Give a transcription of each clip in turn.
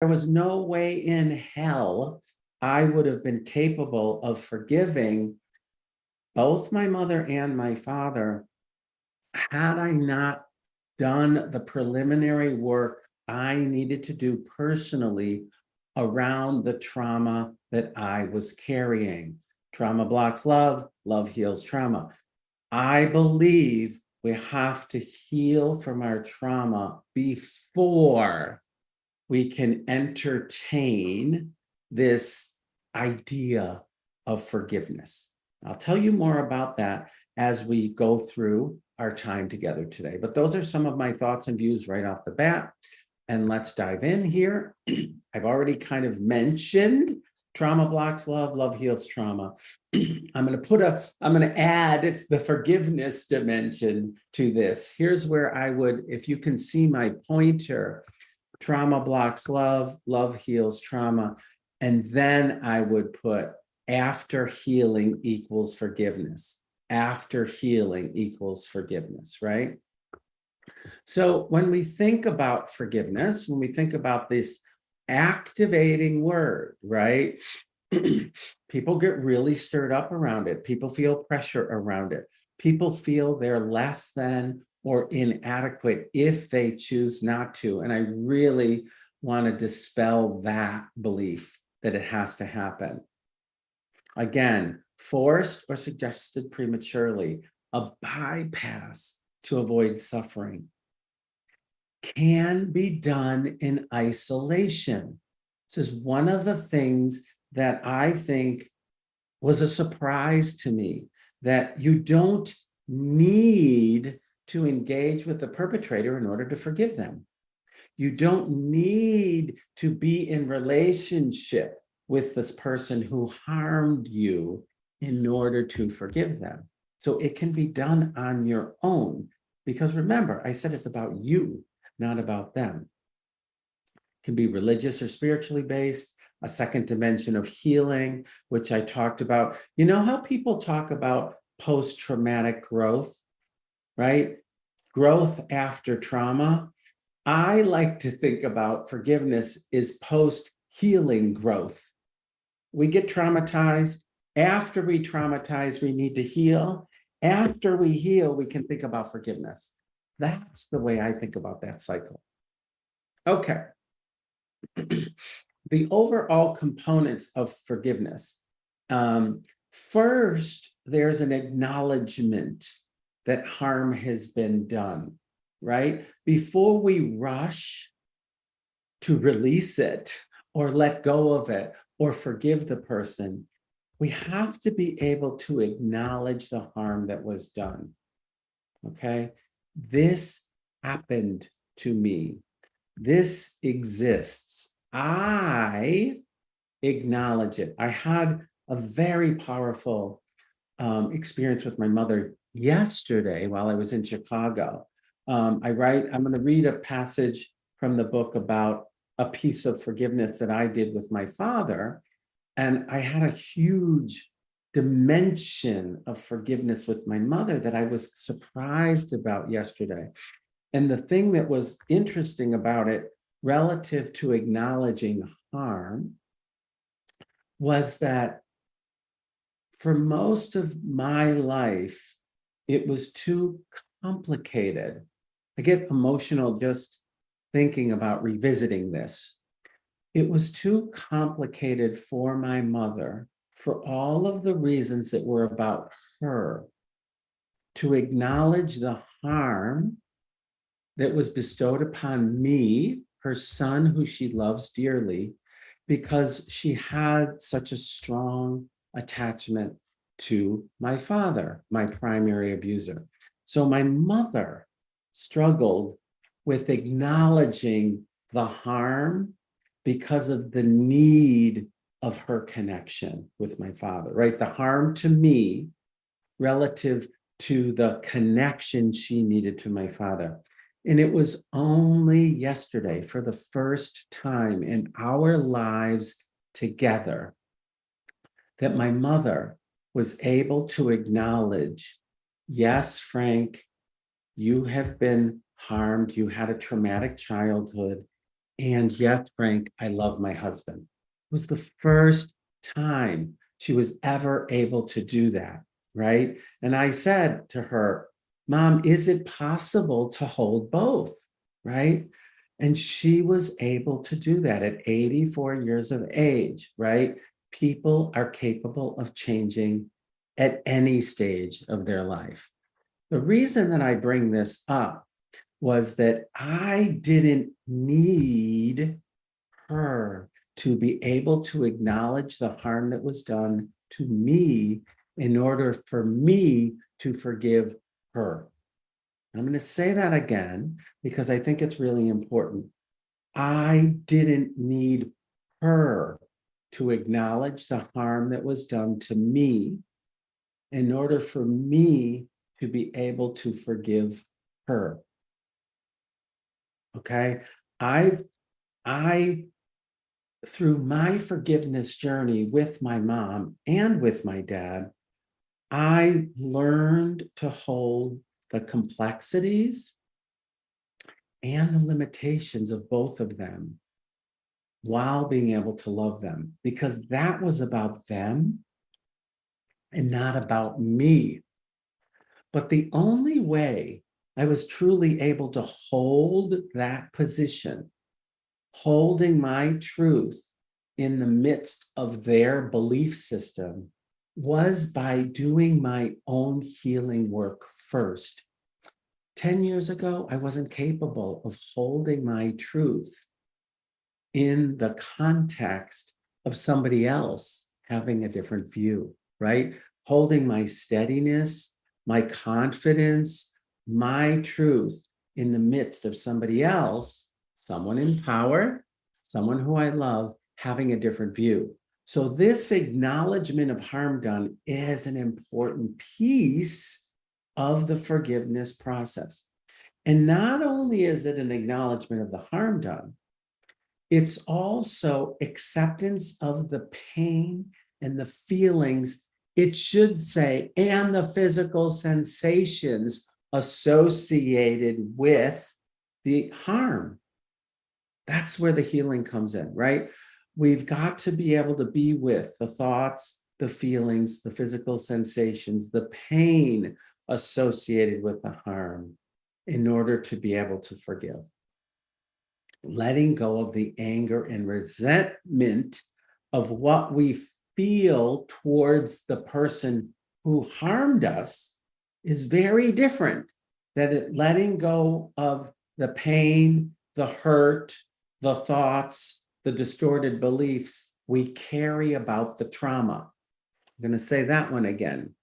there was no way in hell I would have been capable of forgiving both my mother and my father had I not done the preliminary work I needed to do personally around the trauma that I was carrying. Trauma blocks love, love heals trauma. I believe we have to heal from our trauma before we can entertain this idea of forgiveness. I'll tell you more about that as we go through our time together today. But those are some of my thoughts and views right off the bat. And let's dive in here. I've already kind of mentioned trauma blocks love, love heals trauma. I'm going to put a, I'm going to add the forgiveness dimension to this. Here's where I would, if you can see my pointer, trauma blocks love, love heals trauma. And then I would put after healing equals forgiveness. After healing equals forgiveness, right? So when we think about forgiveness, when we think about this activating word, right? People get really stirred up around it. People feel pressure around it. People feel they're less than or inadequate if they choose not to. And I really want to dispel that belief that it has to happen. Again, forced or suggested prematurely, a bypass to avoid suffering can be done in isolation. This is one of the things that I think was a surprise to me that you don't need to engage with the perpetrator in order to forgive them. You don't need to be in relationship with this person who harmed you in order to forgive them. So it can be done on your own. Because remember, I said it's about you, not about them. It can be religious or spiritually based, a second dimension of healing, which I talked about. You know how people talk about post traumatic growth, right? Growth after trauma. I like to think about forgiveness is post healing growth. We get traumatized. After we traumatize, we need to heal. After we heal, we can think about forgiveness. That's the way I think about that cycle. Okay. the overall components of forgiveness. Um, first, there's an acknowledgement that harm has been done, right? Before we rush to release it or let go of it or forgive the person, we have to be able to acknowledge the harm that was done. Okay. This happened to me. This exists. I acknowledge it. I had a very powerful um, experience with my mother yesterday while I was in Chicago. Um, I write, I'm going to read a passage from the book about a piece of forgiveness that I did with my father. And I had a huge dimension of forgiveness with my mother that I was surprised about yesterday. And the thing that was interesting about it relative to acknowledging harm was that for most of my life, it was too complicated. I get emotional just thinking about revisiting this. It was too complicated for my mother for all of the reasons that were about her to acknowledge the harm that was bestowed upon me her son, who she loves dearly, because she had such a strong attachment to my father, my primary abuser. So my mother struggled with acknowledging the harm because of the need of her connection with my father, right? The harm to me relative to the connection she needed to my father. And it was only yesterday, for the first time in our lives together, that my mother was able to acknowledge yes, Frank, you have been harmed. You had a traumatic childhood. And yes, Frank, I love my husband. It was the first time she was ever able to do that. Right. And I said to her, Mom, is it possible to hold both? Right. And she was able to do that at 84 years of age. Right. People are capable of changing at any stage of their life. The reason that I bring this up was that I didn't need her to be able to acknowledge the harm that was done to me in order for me to forgive her. I'm going to say that again because I think it's really important. I didn't need her to acknowledge the harm that was done to me in order for me to be able to forgive her. Okay. I've, I, through my forgiveness journey with my mom and with my dad, I learned to hold the complexities and the limitations of both of them while being able to love them because that was about them and not about me. But the only way I was truly able to hold that position, holding my truth in the midst of their belief system, was by doing my own healing work first. 10 years ago, I wasn't capable of holding my truth in the context of somebody else having a different view, right? Holding my steadiness, my confidence, my truth in the midst of somebody else, someone in power, someone who I love, having a different view. So, this acknowledgement of harm done is an important piece of the forgiveness process. And not only is it an acknowledgement of the harm done, it's also acceptance of the pain and the feelings, it should say, and the physical sensations associated with the harm. That's where the healing comes in, right? We've got to be able to be with the thoughts, the feelings, the physical sensations, the pain associated with the harm in order to be able to forgive. Letting go of the anger and resentment of what we feel towards the person who harmed us is very different than letting go of the pain, the hurt, the thoughts, the distorted beliefs we carry about the trauma. I'm going to say that one again.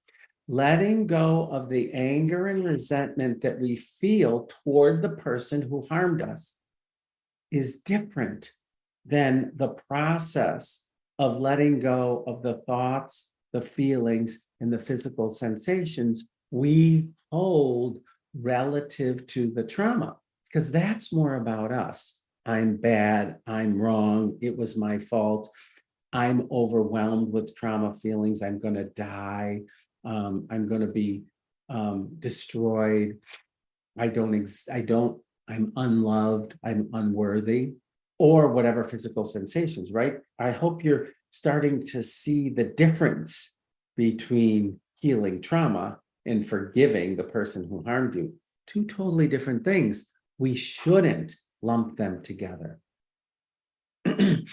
Letting go of the anger and resentment that we feel toward the person who harmed us is different than the process of letting go of the thoughts, the feelings, and the physical sensations we hold relative to the trauma, because that's more about us. I'm bad, I'm wrong, it was my fault. I'm overwhelmed with trauma feelings, I'm going to die, um, I'm going to be um, destroyed. I don't, ex- I don't, I'm unloved, I'm unworthy, or whatever physical sensations, right? I hope you're starting to see the difference between healing trauma and forgiving the person who harmed you. Two totally different things. We shouldn't lump them together.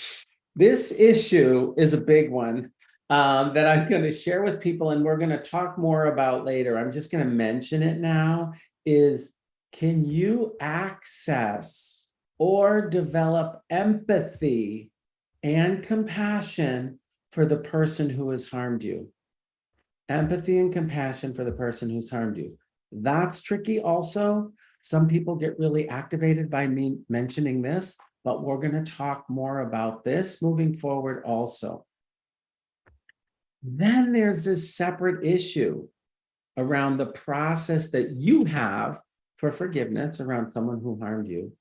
this issue is a big one um, that I'm going to share with people, and we're going to talk more about later. I'm just going to mention it now. Is can you access or develop empathy and compassion for the person who has harmed you? empathy and compassion for the person who's harmed you. That's tricky also. Some people get really activated by me mentioning this, but we're going to talk more about this moving forward also. Then there's this separate issue around the process that you have for forgiveness around someone who harmed you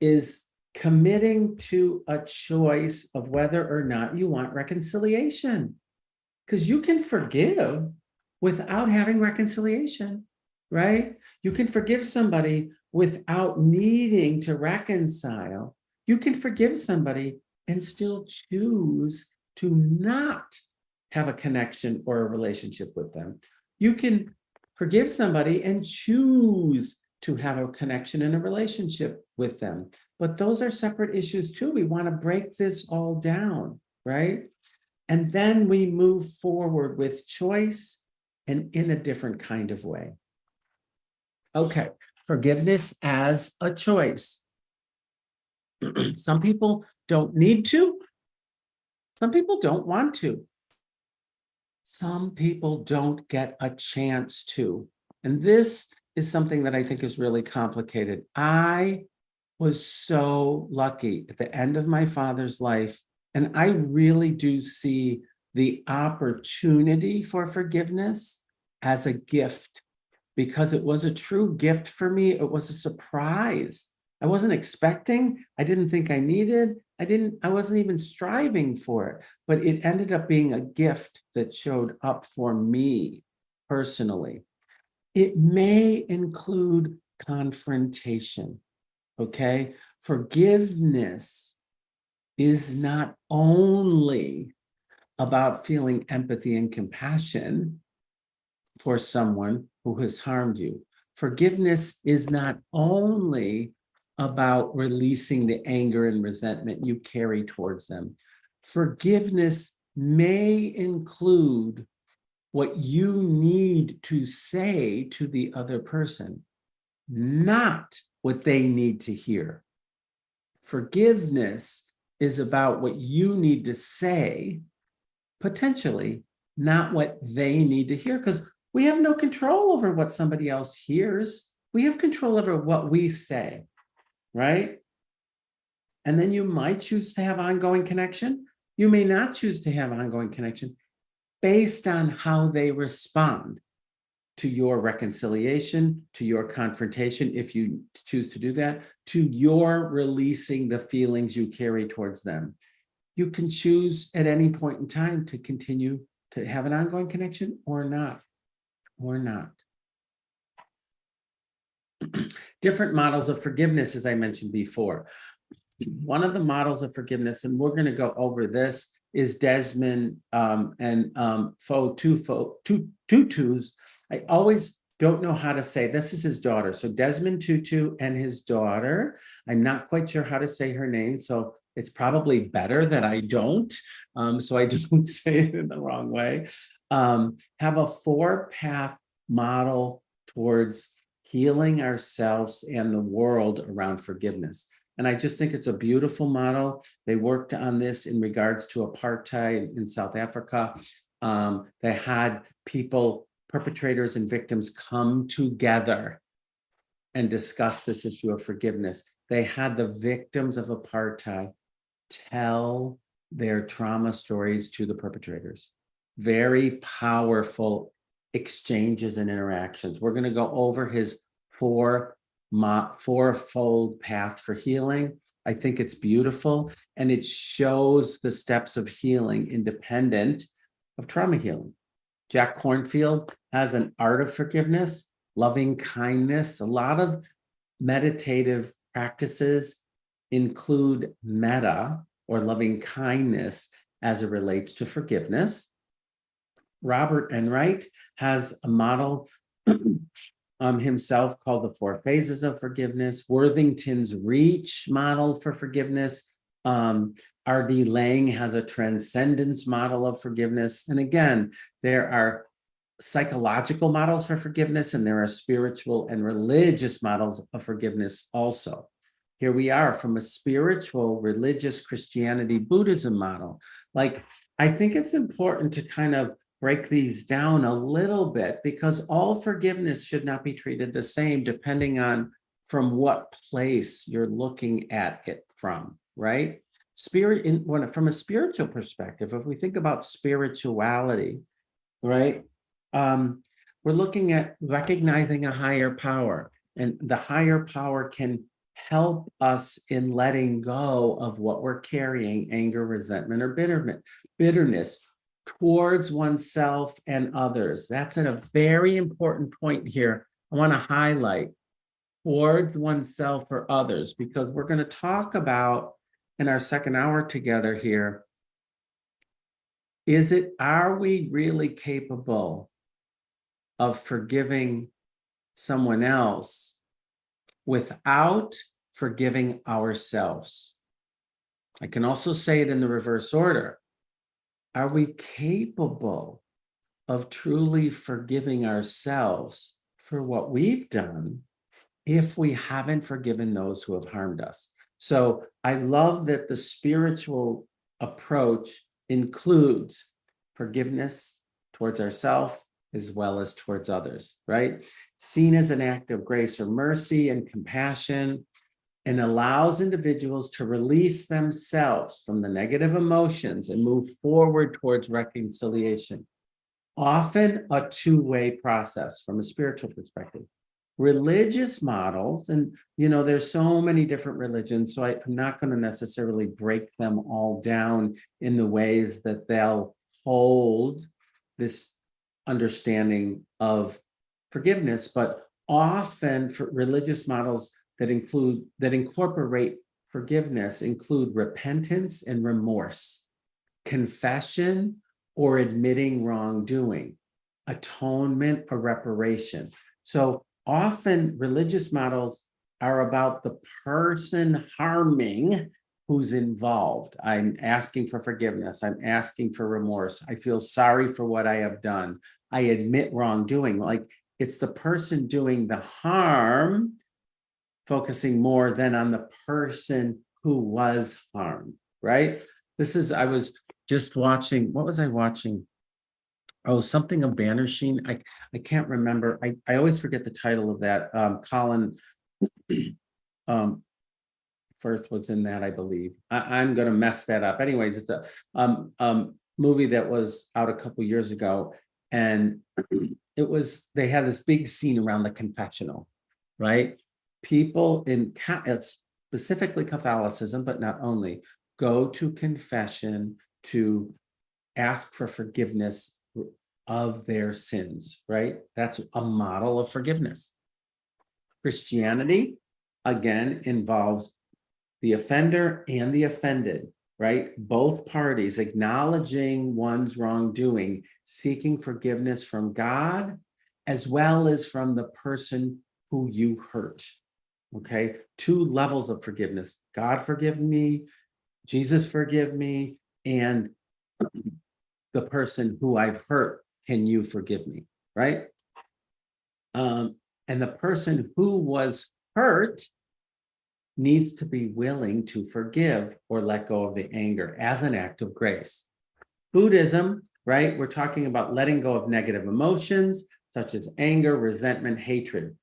is committing to a choice of whether or not you want reconciliation because you can forgive without having reconciliation, right? You can forgive somebody without needing to reconcile. You can forgive somebody and still choose to not have a connection or a relationship with them. You can forgive somebody and choose to have a connection and a relationship with them. But those are separate issues too. We want to break this all down, right? And then we move forward with choice and in a different kind of way. Okay, forgiveness as a choice. Some people don't need to. Some people don't want to. Some people don't get a chance to. And this is something that I think is really complicated. I was so lucky at the end of my father's life. And I really do see the opportunity for forgiveness as a gift because it was a true gift for me. It was a surprise. I wasn't expecting, I didn't think I needed, I didn't, I wasn't even striving for it, but it ended up being a gift that showed up for me personally. It may include confrontation. Okay. Forgiveness is not only about feeling empathy and compassion for someone who has harmed you. Forgiveness is not only about releasing the anger and resentment you carry towards them. Forgiveness may include what you need to say to the other person, not what they need to hear. Forgiveness is about what you need to say, potentially, not what they need to hear, because we have no control over what somebody else hears. We have control over what we say, right? And then you might choose to have ongoing connection. You may not choose to have ongoing connection based on how they respond to your reconciliation, to your confrontation, if you choose to do that, to your releasing the feelings you carry towards them. You can choose at any point in time to continue to have an ongoing connection or not, or not. Different models of forgiveness, as I mentioned before. One of the models of forgiveness, and we're going to go over this, is Desmond um, and um, Fo Tutu's I always don't know how to say this is his daughter. So Desmond Tutu and his daughter. I'm not quite sure how to say her name, so it's probably better that I don't, um, so I don't say it in the wrong way. Um, have a four path model towards healing ourselves and the world around forgiveness. And I just think it's a beautiful model. They worked on this in regards to apartheid in South Africa. Um, they had people perpetrators and victims come together and discuss this issue of forgiveness. They had the victims of apartheid tell their trauma stories to the perpetrators. Very powerful exchanges and interactions. We're going to go over his four fourfold path for healing. I think it's beautiful and it shows the steps of healing independent of trauma healing. Jack Kornfield has an art of forgiveness, loving kindness. A lot of meditative practices include metta or loving kindness as it relates to forgiveness. Robert Enright has a model um, himself called the Four Phases of Forgiveness. Worthington's Reach model for forgiveness. Um, R.D. Laing has a transcendence model of forgiveness. And again, there are psychological models for forgiveness and there are spiritual and religious models of forgiveness also. Here we are from a spiritual, religious Christianity, Buddhism model. Like, I think it's important to kind of break these down a little bit because all forgiveness should not be treated the same depending on from what place you're looking at it from, right? Spirit in when from a spiritual perspective, if we think about spirituality, right? um, we're looking at recognizing a higher power, and the higher power can help us in letting go of what we're carrying anger, resentment, or bitterness, bitterness towards oneself and others. That's a very important point here. I want to highlight towards oneself or others because we're going to talk about in our second hour together here is it, are we really capable of forgiving someone else without forgiving ourselves? I can also say it in the reverse order. Are we capable of truly forgiving ourselves for what we've done if we haven't forgiven those who have harmed us? So I love that the spiritual approach includes forgiveness towards ourselves as well as towards others, right? Seen as an act of grace or mercy and compassion, and allows individuals to release themselves from the negative emotions and move forward towards reconciliation. Often a two way process from a spiritual perspective. Religious models, and you know, there's so many different religions, so I, I'm not going to necessarily break them all down in the ways that they'll hold this understanding of forgiveness, but often for religious models that include that incorporate forgiveness include repentance and remorse, confession or admitting wrongdoing, atonement or reparation. So often religious models are about the person harming who's involved. I'm asking for forgiveness. I'm asking for remorse. I feel sorry for what I have done. I admit wrongdoing. Like it's the person doing the harm focusing more than on the person who was harmed, right? This is, I was just watching, what was I watching? Oh, something of Banerjee. I, I can't remember. I, I always forget the title of that. Um, Colin um, Firth was in that, I believe. I, I'm gonna mess that up. Anyways, it's a um, um, movie that was out a couple years ago. And it was, they had this big scene around the confessional, right? People in it's uh, specifically Catholicism, but not only, go to confession to ask for forgiveness of their sins, right? That's a model of forgiveness. Christianity, again, involves the offender and the offended, right? Both parties acknowledging one's wrongdoing, seeking forgiveness from God, as well as from the person who you hurt, Okay, two levels of forgiveness. God forgive me, Jesus forgive me, and the person who I've hurt, can you forgive me? Right? Um, and the person who was hurt needs to be willing to forgive or let go of the anger as an act of grace. Buddhism, right? We're talking about letting go of negative emotions such as anger, resentment, hatred.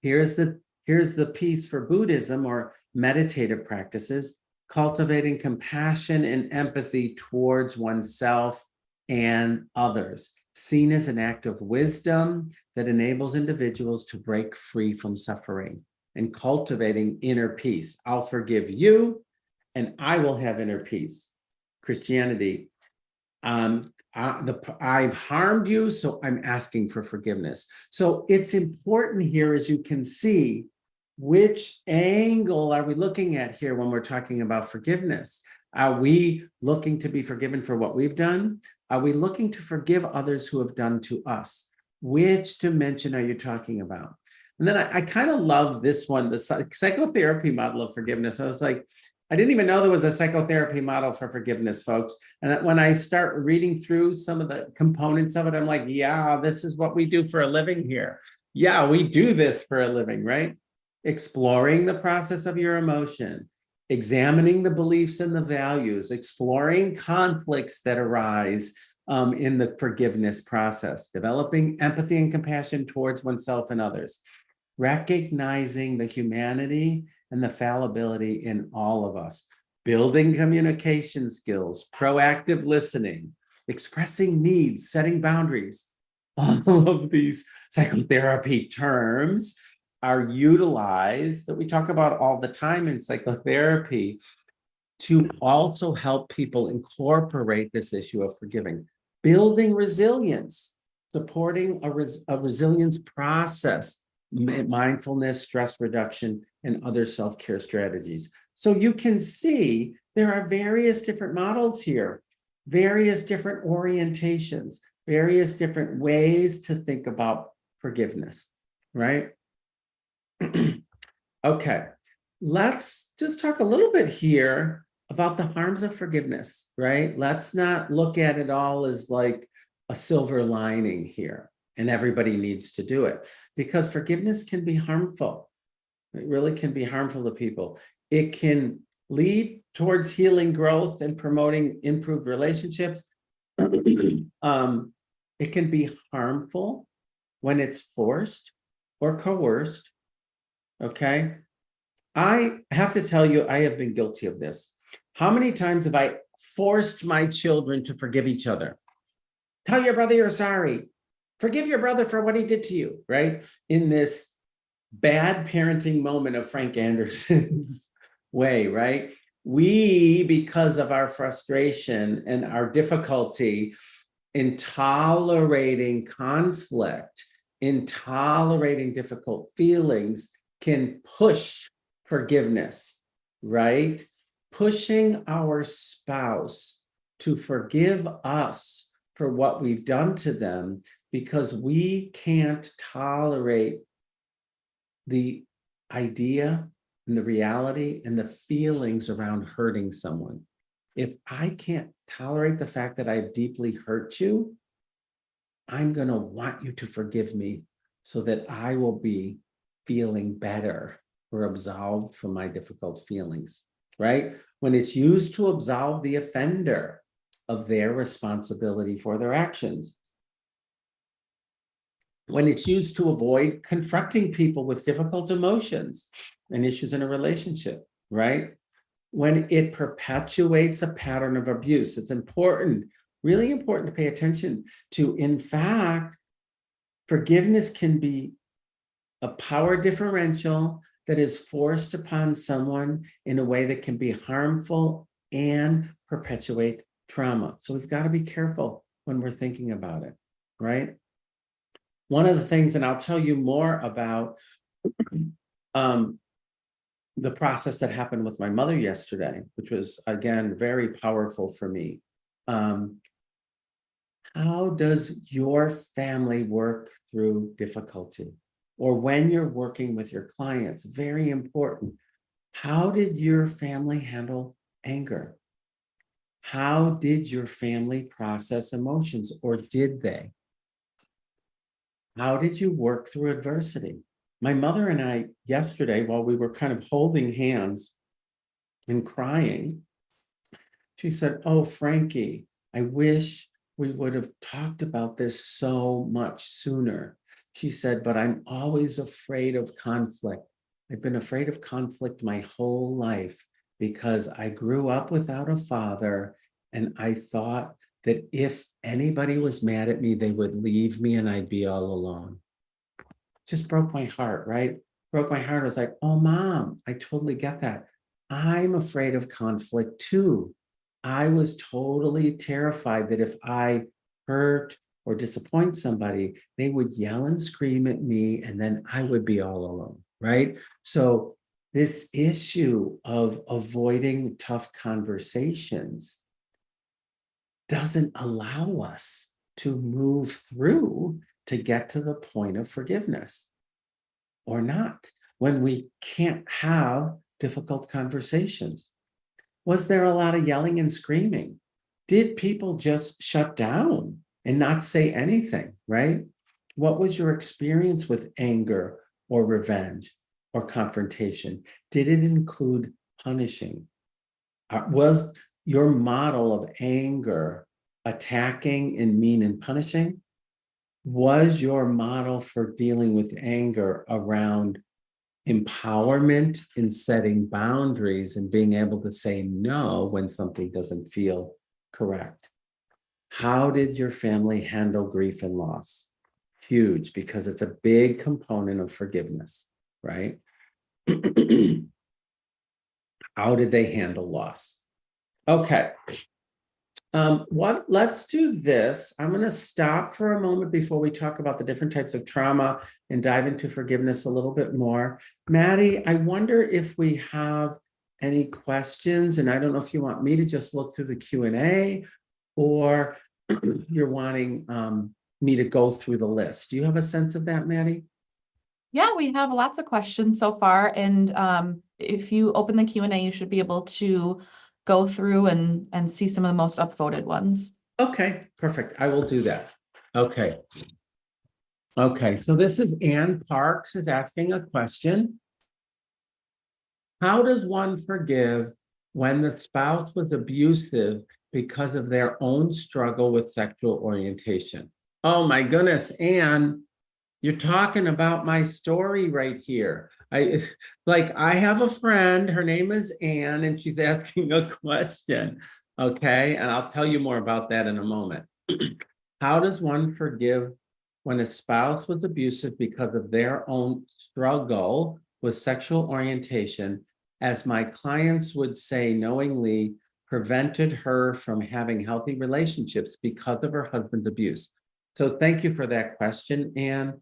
Here's the Here's the piece for Buddhism or meditative practices cultivating compassion and empathy towards oneself and others, seen as an act of wisdom that enables individuals to break free from suffering and cultivating inner peace. I'll forgive you and I will have inner peace. Christianity, um, the, I've harmed you, so I'm asking for forgiveness. So it's important here, as you can see, which angle are we looking at here when we're talking about forgiveness? Are we looking to be forgiven for what we've done? Are we looking to forgive others who have done to us? Which dimension are you talking about? And then I, I kind of love this one, the psychotherapy model of forgiveness. I was like, I didn't even know there was a psychotherapy model for forgiveness, folks. And when I start reading through some of the components of it, I'm like, yeah, this is what we do for a living here. Yeah, we do this for a living, right? Exploring the process of your emotion, examining the beliefs and the values, exploring conflicts that arise um, in the forgiveness process, developing empathy and compassion towards oneself and others, recognizing the humanity and the fallibility in all of us, building communication skills, proactive listening, expressing needs, setting boundaries. All of these psychotherapy terms are utilized that we talk about all the time in psychotherapy to also help people incorporate this issue of forgiving, building resilience, supporting a, res- a resilience process, mindfulness, stress reduction, and other self care strategies. So you can see there are various different models here, various different orientations, various different ways to think about forgiveness, right? okay, let's just talk a little bit here about the harms of forgiveness, right? Let's not look at it all as like a silver lining here and everybody needs to do it because forgiveness can be harmful. It really can be harmful to people. It can lead towards healing growth and promoting improved relationships. um, it can be harmful when it's forced or coerced. Okay. I have to tell you, I have been guilty of this. How many times have I forced my children to forgive each other? Tell your brother you're sorry. Forgive your brother for what he did to you, right? In this bad parenting moment of Frank Anderson's way, right? We, because of our frustration and our difficulty in tolerating conflict, in tolerating difficult feelings, can push forgiveness, right? Pushing our spouse to forgive us for what we've done to them because we can't tolerate the idea and the reality and the feelings around hurting someone. If I can't tolerate the fact that I've deeply hurt you, I'm going to want you to forgive me so that I will be feeling better or absolved from my difficult feelings, right? When it's used to absolve the offender of their responsibility for their actions when it's used to avoid confronting people with difficult emotions and issues in a relationship, right? When it perpetuates a pattern of abuse, it's important, really important to pay attention to. In fact, forgiveness can be a power differential that is forced upon someone in a way that can be harmful and perpetuate trauma. So we've got to be careful when we're thinking about it, right? one of the things, and I'll tell you more about um, the process that happened with my mother yesterday, which was again very powerful for me. Um, how does your family work through difficulty? Or when you're working with your clients, very important. How did your family handle anger? How did your family process emotions, or did they? How did you work through adversity? My mother and I, yesterday, while we were kind of holding hands and crying, she said, Oh, Frankie, I wish we would have talked about this so much sooner. She said, But I'm always afraid of conflict. I've been afraid of conflict my whole life because I grew up without a father and I thought that if anybody was mad at me, they would leave me and I'd be all alone. Just broke my heart, right? Broke my heart. I was like, oh, mom, I totally get that. I'm afraid of conflict too. I was totally terrified that if I hurt or disappoint somebody, they would yell and scream at me and then I would be all alone, right? So, this issue of avoiding tough conversations doesn't allow us to move through to get to the point of forgiveness or not when we can't have difficult conversations. Was there a lot of yelling and screaming? Did people just shut down and not say anything, right? What was your experience with anger or revenge or confrontation? Did it include punishing? Uh, was your model of anger, attacking and mean and punishing, was your model for dealing with anger around empowerment in setting boundaries and being able to say no when something doesn't feel correct. How did your family handle grief and loss? Huge, because it's a big component of forgiveness, right? How did they handle loss? Okay. Um, what, let's do this. I'm going to stop for a moment before we talk about the different types of trauma and dive into forgiveness a little bit more. Maddie, I wonder if we have any questions? And I don't know if you want me to just look through the Q and A or you're wanting um me to go through the list. Do you have a sense of that, Maddie? Yeah, we have lots of questions so far, and um, if you open the Q and A, you should be able to go through and, and see some of the most upvoted ones. Okay, perfect. I will do that. Okay. Okay, so this is Ann Parks is asking a question. How does one forgive when the spouse was abusive because of their own struggle with sexual orientation? Oh my goodness, Anne, you're talking about my story right here. I like I have a friend, her name is Anne, and she's asking a question. Okay, and I'll tell you more about that in a moment. How does one forgive when a spouse was abusive because of their own struggle with sexual orientation, as my clients would say knowingly, prevented her from having healthy relationships because of her husband's abuse? So thank you for that question, Anne.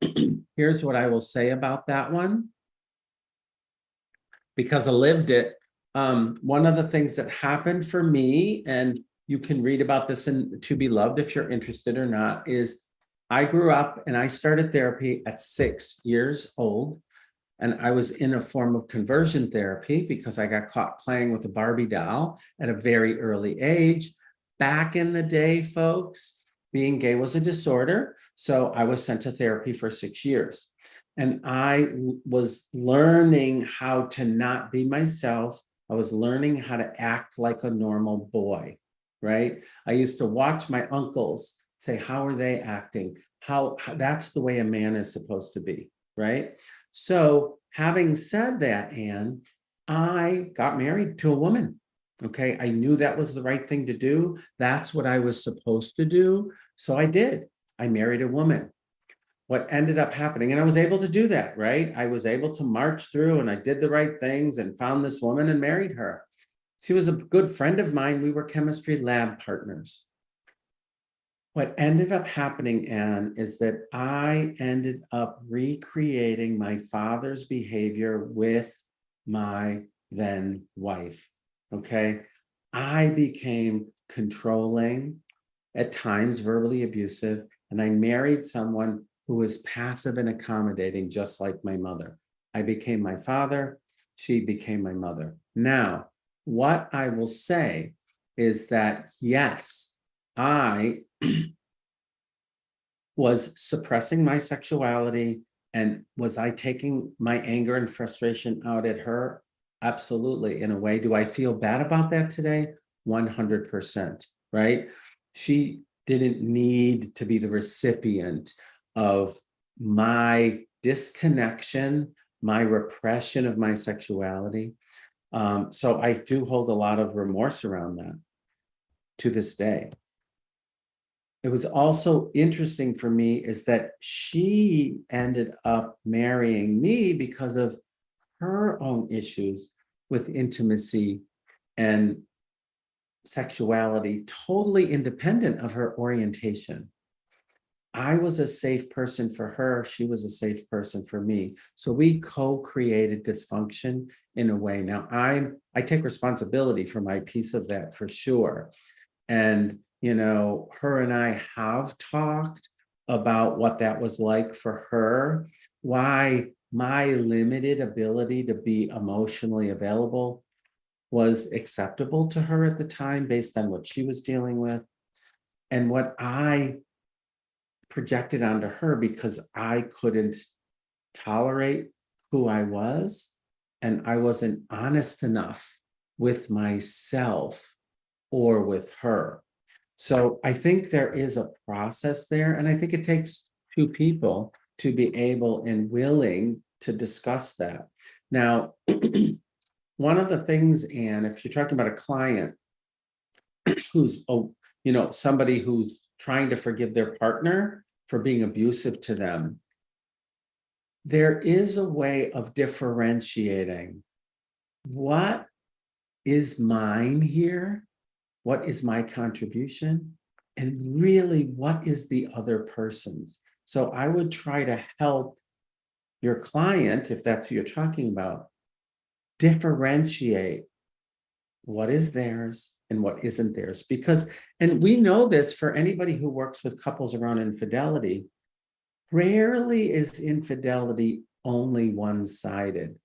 Here's what I will say about that one. Because I lived it, um, one of the things that happened for me, and you can read about this in To Be Loved if you're interested or not, is I grew up and I started therapy at six years old. And I was in a form of conversion therapy because I got caught playing with a Barbie doll at a very early age. Back in the day, folks, being gay was a disorder. So I was sent to therapy for six years. And I was learning how to not be myself. I was learning how to act like a normal boy, right? I used to watch my uncles say, How are they acting? How, how that's the way a man is supposed to be, right? So, having said that, Anne, I got married to a woman. Okay. I knew that was the right thing to do. That's what I was supposed to do. So I did. I married a woman. What ended up happening, and I was able to do that, right? I was able to march through and I did the right things and found this woman and married her. She was a good friend of mine. We were chemistry lab partners. What ended up happening, Anne, is that I ended up recreating my father's behavior with my then wife. Okay. I became controlling, at times verbally abusive, and I married someone who was passive and accommodating, just like my mother. I became my father, she became my mother. Now, what I will say is that yes, I was suppressing my sexuality and was I taking my anger and frustration out at her? Absolutely, in a way. Do I feel bad about that today? 100%, right? She didn't need to be the recipient of my disconnection, my repression of my sexuality. Um, so I do hold a lot of remorse around that to this day. It was also interesting for me is that she ended up marrying me because of her own issues with intimacy and sexuality, totally independent of her orientation. I was a safe person for her. She was a safe person for me. So we co-created dysfunction in a way. Now I'm I take responsibility for my piece of that for sure. And you know, her and I have talked about what that was like for her, why my limited ability to be emotionally available was acceptable to her at the time based on what she was dealing with and what I projected onto her because I couldn't tolerate who I was and I wasn't honest enough with myself or with her. So I think there is a process there, and I think it takes two people to be able and willing to discuss that. Now, one of the things, Anne, if you're talking about a client who's, oh, you know, somebody who's trying to forgive their partner for being abusive to them, there is a way of differentiating what is mine here, what is my contribution, and really what is the other person's. So I would try to help your client, if that's who you're talking about, differentiate what is theirs and what isn't theirs. Because, and we know this for anybody who works with couples around infidelity, rarely is infidelity only one-sided.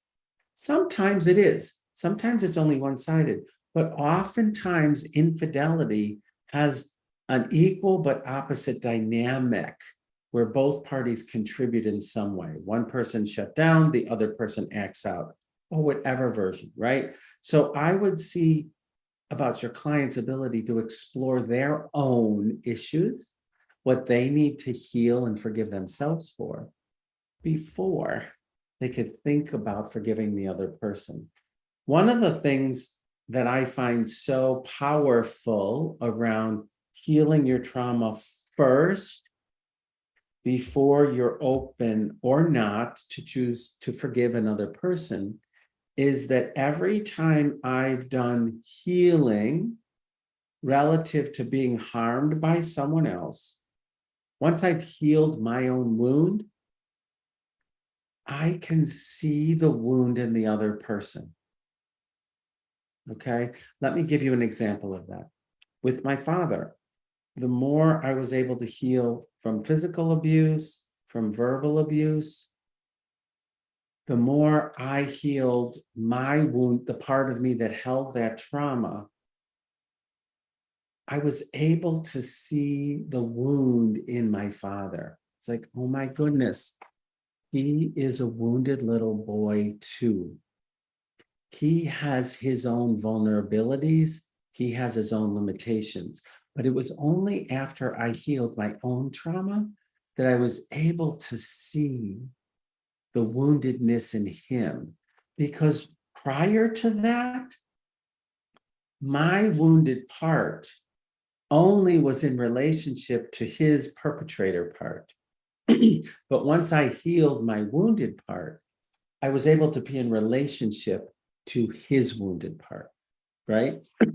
Sometimes it is, sometimes it's only one-sided, but oftentimes infidelity has an equal but opposite dynamic where both parties contribute in some way. One person shut down, the other person acts out, or whatever version, right? So I would see about your client's ability to explore their own issues, what they need to heal and forgive themselves for before they could think about forgiving the other person. One of the things that I find so powerful around healing your trauma first before you're open or not to choose to forgive another person is that every time I've done healing relative to being harmed by someone else, once I've healed my own wound, I can see the wound in the other person. Okay, let me give you an example of that. With my father, the more I was able to heal from physical abuse, from verbal abuse, the more I healed my wound, the part of me that held that trauma, I was able to see the wound in my father. It's like, oh my goodness, he is a wounded little boy too. He has his own vulnerabilities, he has his own limitations. But it was only after I healed my own trauma that I was able to see the woundedness in him. Because prior to that, my wounded part only was in relationship to his perpetrator part. but once I healed my wounded part, I was able to be in relationship to his wounded part, right?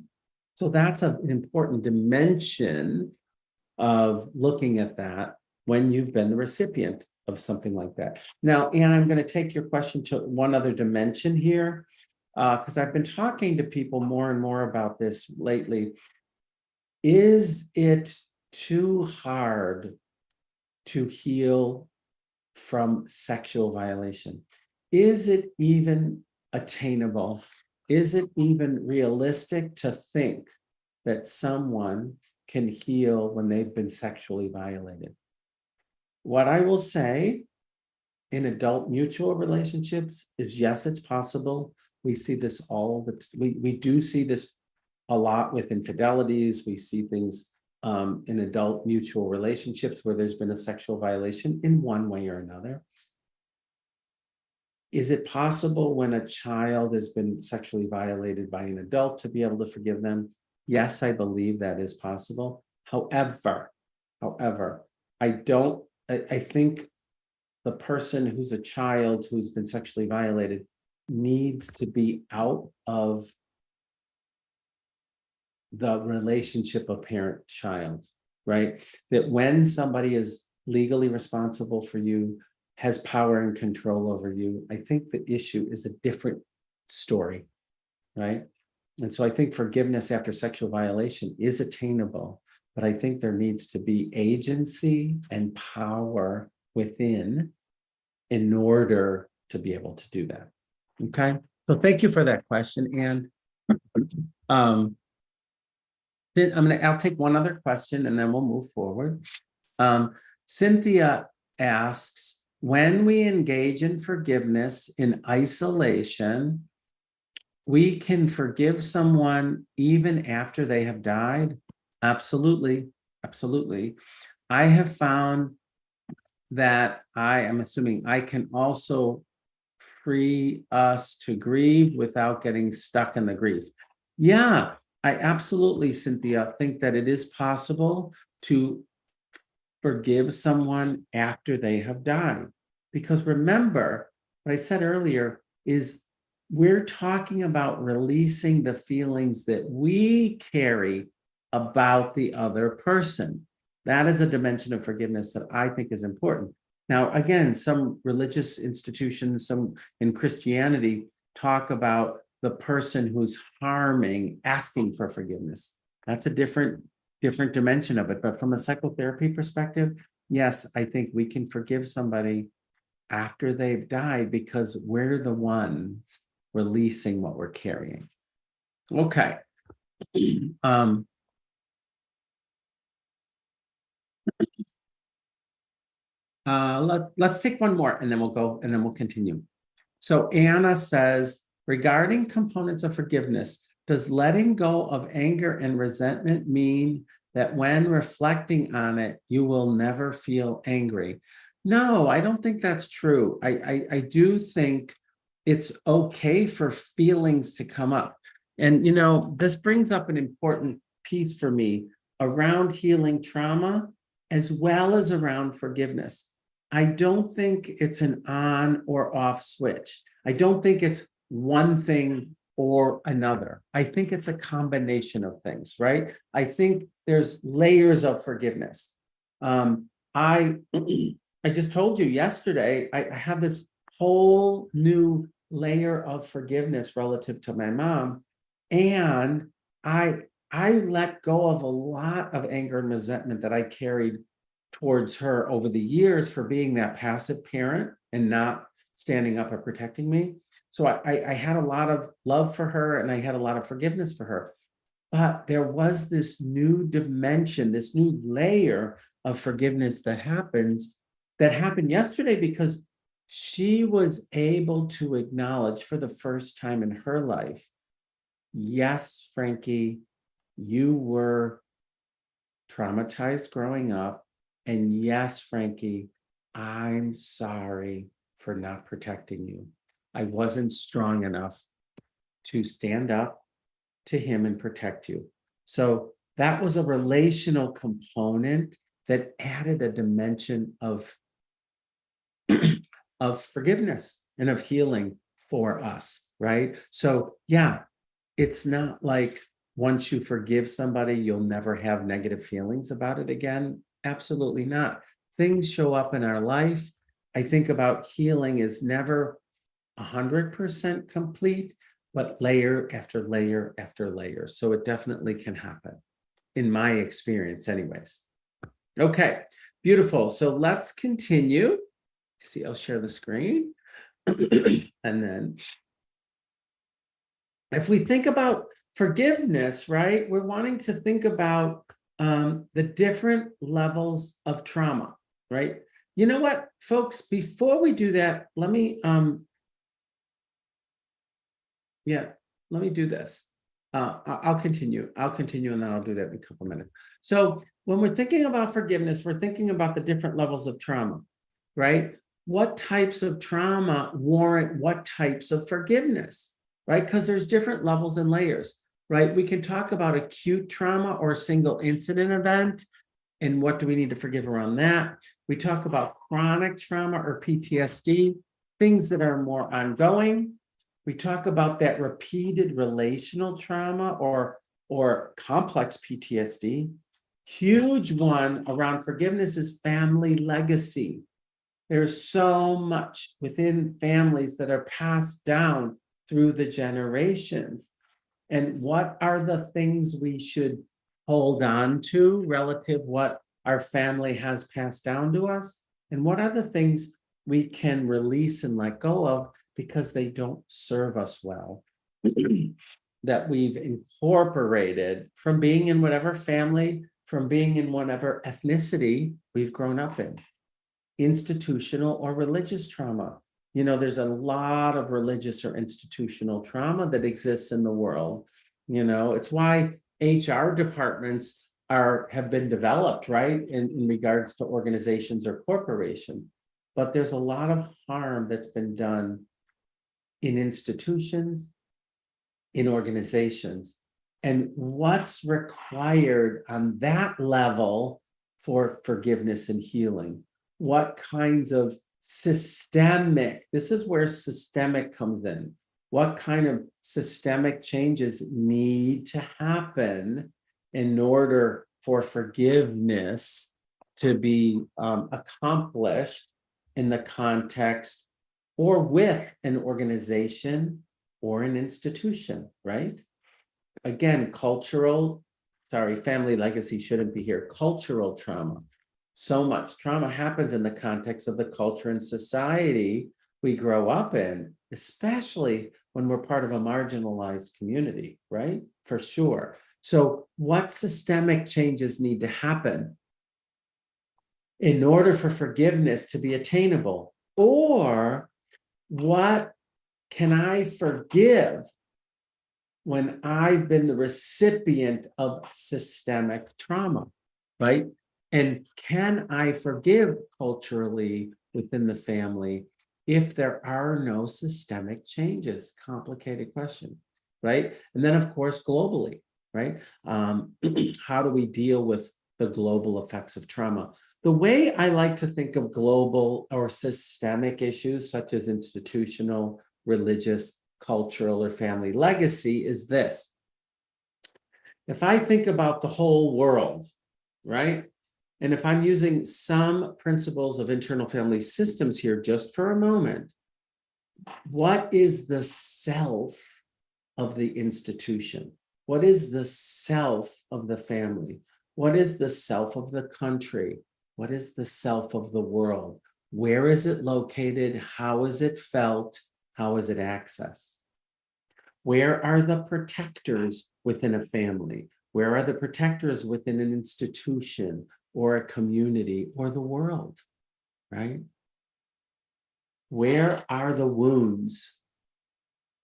So that's a- an important dimension of looking at that when you've been the recipient of something like that. Now, Anne, I'm going to take your question to one other dimension here, uh, because I've been talking to people more and more about this lately. Is it too hard to heal from sexual violation? Is it even attainable? Is it even realistic to think that someone can heal when they've been sexually violated? What I will say in adult mutual relationships is yes, it's possible. We see this all the, we, we do see this a lot with infidelities. We see things um, in adult mutual relationships where there's been a sexual violation in one way or another. Is it possible when a child has been sexually violated by an adult to be able to forgive them? Yes, I believe that is possible. However, however, I don't, I, I think the person who's a child who's been sexually violated needs to be out of the relationship of parent child, right? That when somebody is legally responsible for you, has power and control over you, I think the issue is a different story, right? And so I think forgiveness after sexual violation is attainable, but I think there needs to be agency and power within in order to be able to do that. Okay, so thank you for that question, Anne. Um, then I'm gonna, I'll take one other question and then we'll move forward. Um, Cynthia asks, when we engage in forgiveness in isolation, we can forgive someone even after they have died? Absolutely, absolutely. I have found that I am assuming I can also free us to grieve without getting stuck in the grief. Yeah, I absolutely, Cynthia, think that it is possible to forgive someone after they have died. Because remember, what I said earlier is we're talking about releasing the feelings that we carry about the other person. That is a dimension of forgiveness that I think is important. Now, again, some religious institutions, some in Christianity, talk about the person who's harming, asking for forgiveness. That's a different, different dimension of it. But from a psychotherapy perspective, yes, I think we can forgive somebody after they've died because we're the ones releasing what we're carrying. Okay. Um. Uh, let, let's take one more and then we'll go and then we'll continue. So Anna says, regarding components of forgiveness, does letting go of anger and resentment mean that when reflecting on it, you will never feel angry? No, I don't think that's true. I, I, I do think it's okay for feelings to come up. And, you know, this brings up an important piece for me around healing trauma as well as around forgiveness. I don't think it's an on or off switch. I don't think it's one thing or another. I think it's a combination of things, right? I think there's layers of forgiveness. Um, I I just told you yesterday, I, I have this whole new layer of forgiveness relative to my mom. And I I let go of a lot of anger and resentment that I carried towards her over the years for being that passive parent and not standing up and protecting me. So I, I had a lot of love for her and I had a lot of forgiveness for her. But there was this new dimension, this new layer of forgiveness that happens that happened yesterday because she was able to acknowledge for the first time in her life yes, Frankie, you were traumatized growing up. And yes, Frankie, I'm sorry for not protecting you. I wasn't strong enough to stand up to him and protect you. So that was a relational component that added a dimension of of forgiveness and of healing for us, right? So yeah, it's not like once you forgive somebody, you'll never have negative feelings about it again. Absolutely not. Things show up in our life. I think about healing is never a hundred percent complete, but layer after layer after layer. So it definitely can happen in my experience anyways. Okay, beautiful. So let's continue. See, I'll share the screen. And then if we think about forgiveness, right, we're wanting to think about um, the different levels of trauma, right? You know what, folks, before we do that, let me, um, yeah, let me do this. Uh, I'll continue. I'll continue and then I'll do that in a couple minutes. So when we're thinking about forgiveness, we're thinking about the different levels of trauma, right? What types of trauma warrant what types of forgiveness, right? Because there's different levels and layers, right? We can talk about acute trauma or single incident event. And what do we need to forgive around that? We talk about chronic trauma or PTSD, things that are more ongoing. We talk about that repeated relational trauma or, or complex PTSD. Huge one around forgiveness is family legacy. There's so much within families that are passed down through the generations. And what are the things we should hold on to relative what our family has passed down to us? And what are the things we can release and let go of because they don't serve us well? that we've incorporated from being in whatever family, from being in whatever ethnicity we've grown up in institutional or religious trauma. You know, there's a lot of religious or institutional trauma that exists in the world. You know, it's why HR departments are have been developed, right, in, in regards to organizations or corporation. But there's a lot of harm that's been done in institutions, in organizations. And what's required on that level for forgiveness and healing? What kinds of systemic, this is where systemic comes in. What kind of systemic changes need to happen in order for forgiveness to be um, accomplished in the context or with an organization or an institution, right? Again, cultural, sorry, family legacy shouldn't be here, cultural trauma. So much trauma happens in the context of the culture and society we grow up in, especially when we're part of a marginalized community, right? For sure. So, what systemic changes need to happen in order for forgiveness to be attainable? Or what can I forgive when I've been the recipient of systemic trauma, right? And can I forgive culturally within the family if there are no systemic changes? Complicated question, right? And then, of course, globally, right? Um, how do we deal with the global effects of trauma? The way I like to think of global or systemic issues, such as institutional, religious, cultural, or family legacy, is this. If I think about the whole world, right? And if I'm using some principles of internal family systems here just for a moment, what is the self of the institution? What is the self of the family? What is the self of the country? What is the self of the world? Where is it located? How is it felt? How is it accessed? Where are the protectors within a family? Where are the protectors within an institution or a community or the world? Right? Where are the wounds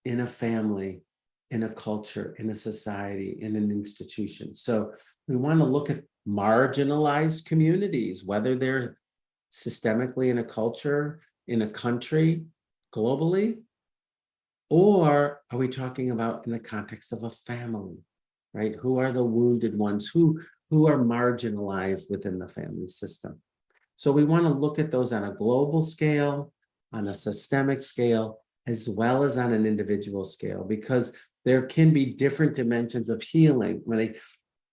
in a family, in a culture, in a society, in an institution? So we want to look at marginalized communities, whether they're systemically in a culture, in a country, globally, or are we talking about in the context of a family, right? Who are the wounded ones? Who who are marginalized within the family system? So we want to look at those on a global scale, on a systemic scale, as well as on an individual scale, because there can be different dimensions of healing. When I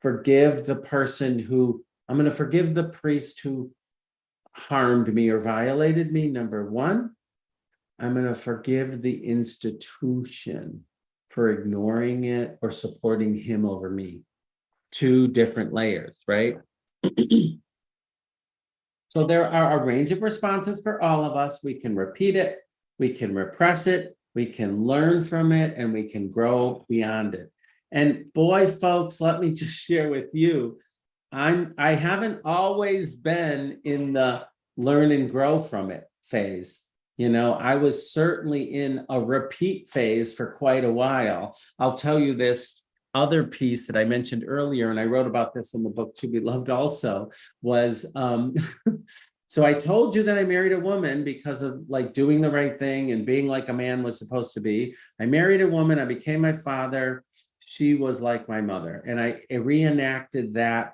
forgive the person who I'm going to forgive the priest who harmed me or violated me, number one. I'm going to forgive the institution for ignoring it or supporting him over me. Two different layers, right? so there are a range of responses for all of us. We can repeat it, we can repress it, we can learn from it, and we can grow beyond it. And boy, folks, let me just share with you. I'm I haven't always been in the learn and grow from it phase. You know, I was certainly in a repeat phase for quite a while. I'll tell you this other piece that I mentioned earlier, and I wrote about this in the book To Be Loved also, was um, so I told you that I married a woman because of like doing the right thing and being like a man was supposed to be. I married a woman, I became my father. She was like my mother. And I reenacted that,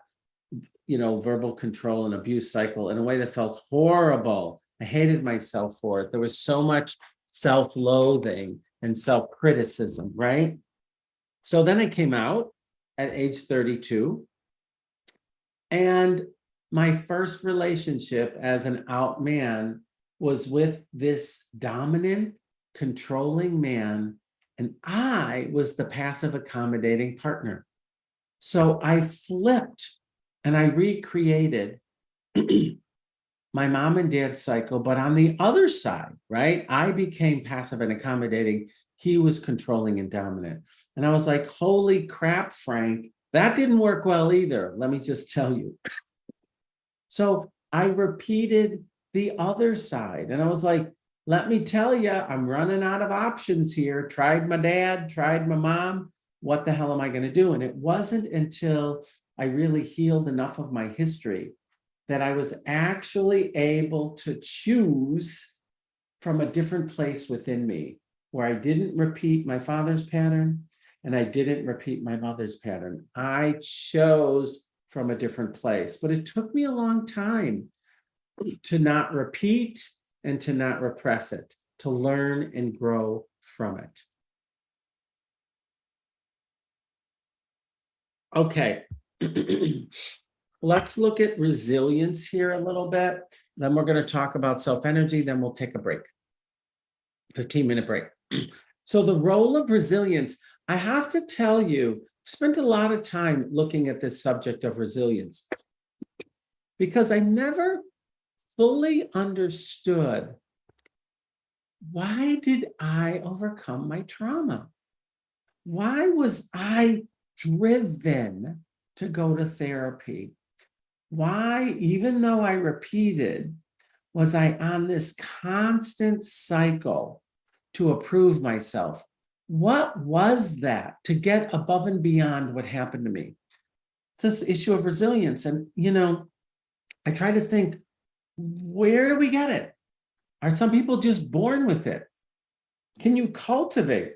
you know, verbal control and abuse cycle in a way that felt horrible I hated myself for it. There was so much self loathing and self criticism, right? So then I came out at age 32. And my first relationship as an out man was with this dominant, controlling man. And I was the passive, accommodating partner. So I flipped and I recreated my mom and dad cycle. But on the other side, right, I became passive and accommodating. He was controlling and dominant. And I was like, holy crap, Frank, that didn't work well either. Let me just tell you. so I repeated the other side. And I was like, let me tell you, I'm running out of options here. Tried my dad, tried my mom. What the hell am I going to do? And it wasn't until I really healed enough of my history that I was actually able to choose from a different place within me where I didn't repeat my father's pattern and I didn't repeat my mother's pattern. I chose from a different place, but it took me a long time to not repeat and to not repress it, to learn and grow from it. Okay. Let's look at resilience here a little bit. Then we're going to talk about self energy. Then we'll take a break. 15 minute break. So the role of resilience, I have to tell you, spent a lot of time looking at this subject of resilience because I never fully understood why did I overcome my trauma? Why was I driven to go to therapy? Why, even though I repeated, was I on this constant cycle to approve myself? What was that to get above and beyond what happened to me? It's this issue of resilience. And, you know, I try to think, where do we get it? Are some people just born with it? Can you cultivate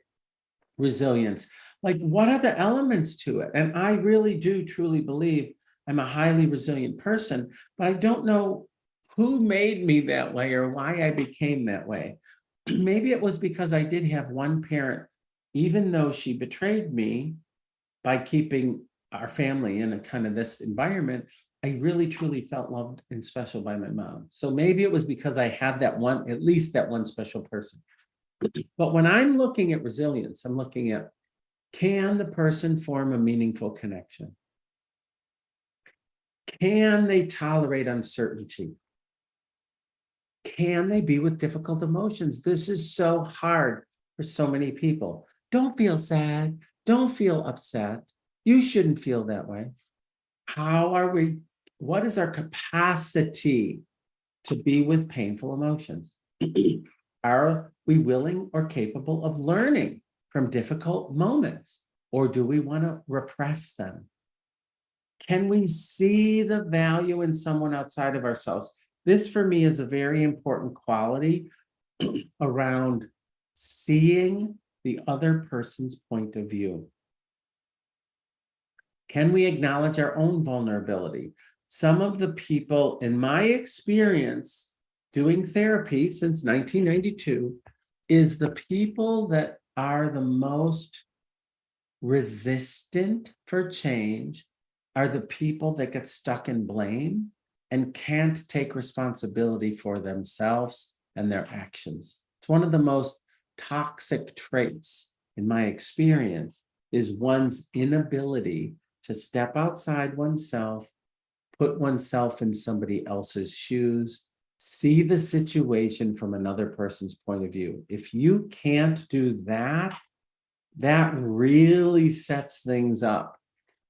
resilience? Like, what are the elements to it? And I really do truly believe I'm a highly resilient person, but I don't know who made me that way or why I became that way. Maybe it was because I did have one parent, even though she betrayed me by keeping our family in a kind of this environment, I really truly felt loved and special by my mom. So maybe it was because I had that one, at least that one special person. But when I'm looking at resilience, I'm looking at can the person form a meaningful connection? Can they tolerate uncertainty? Can they be with difficult emotions? This is so hard for so many people. Don't feel sad. Don't feel upset. You shouldn't feel that way. How are we? What is our capacity to be with painful emotions? are we willing or capable of learning from difficult moments? Or do we want to repress them? Can we see the value in someone outside of ourselves? This, for me, is a very important quality around seeing the other person's point of view. Can we acknowledge our own vulnerability? Some of the people, in my experience, doing therapy since 1992, is the people that are the most resistant for change are the people that get stuck in blame and can't take responsibility for themselves and their actions. It's one of the most toxic traits in my experience is one's inability to step outside oneself, put oneself in somebody else's shoes, see the situation from another person's point of view. If you can't do that, that really sets things up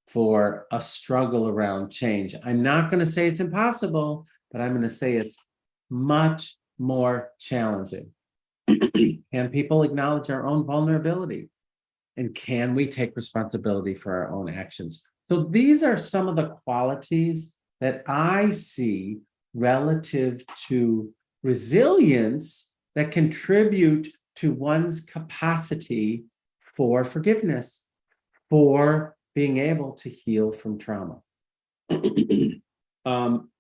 for a struggle around change. I'm not going to say it's impossible, but I'm going to say it's much more challenging. Can people acknowledge our own vulnerability? And can we take responsibility for our own actions? So these are some of the qualities that I see relative to resilience that contribute to one's capacity for forgiveness, for being able to heal from trauma. um,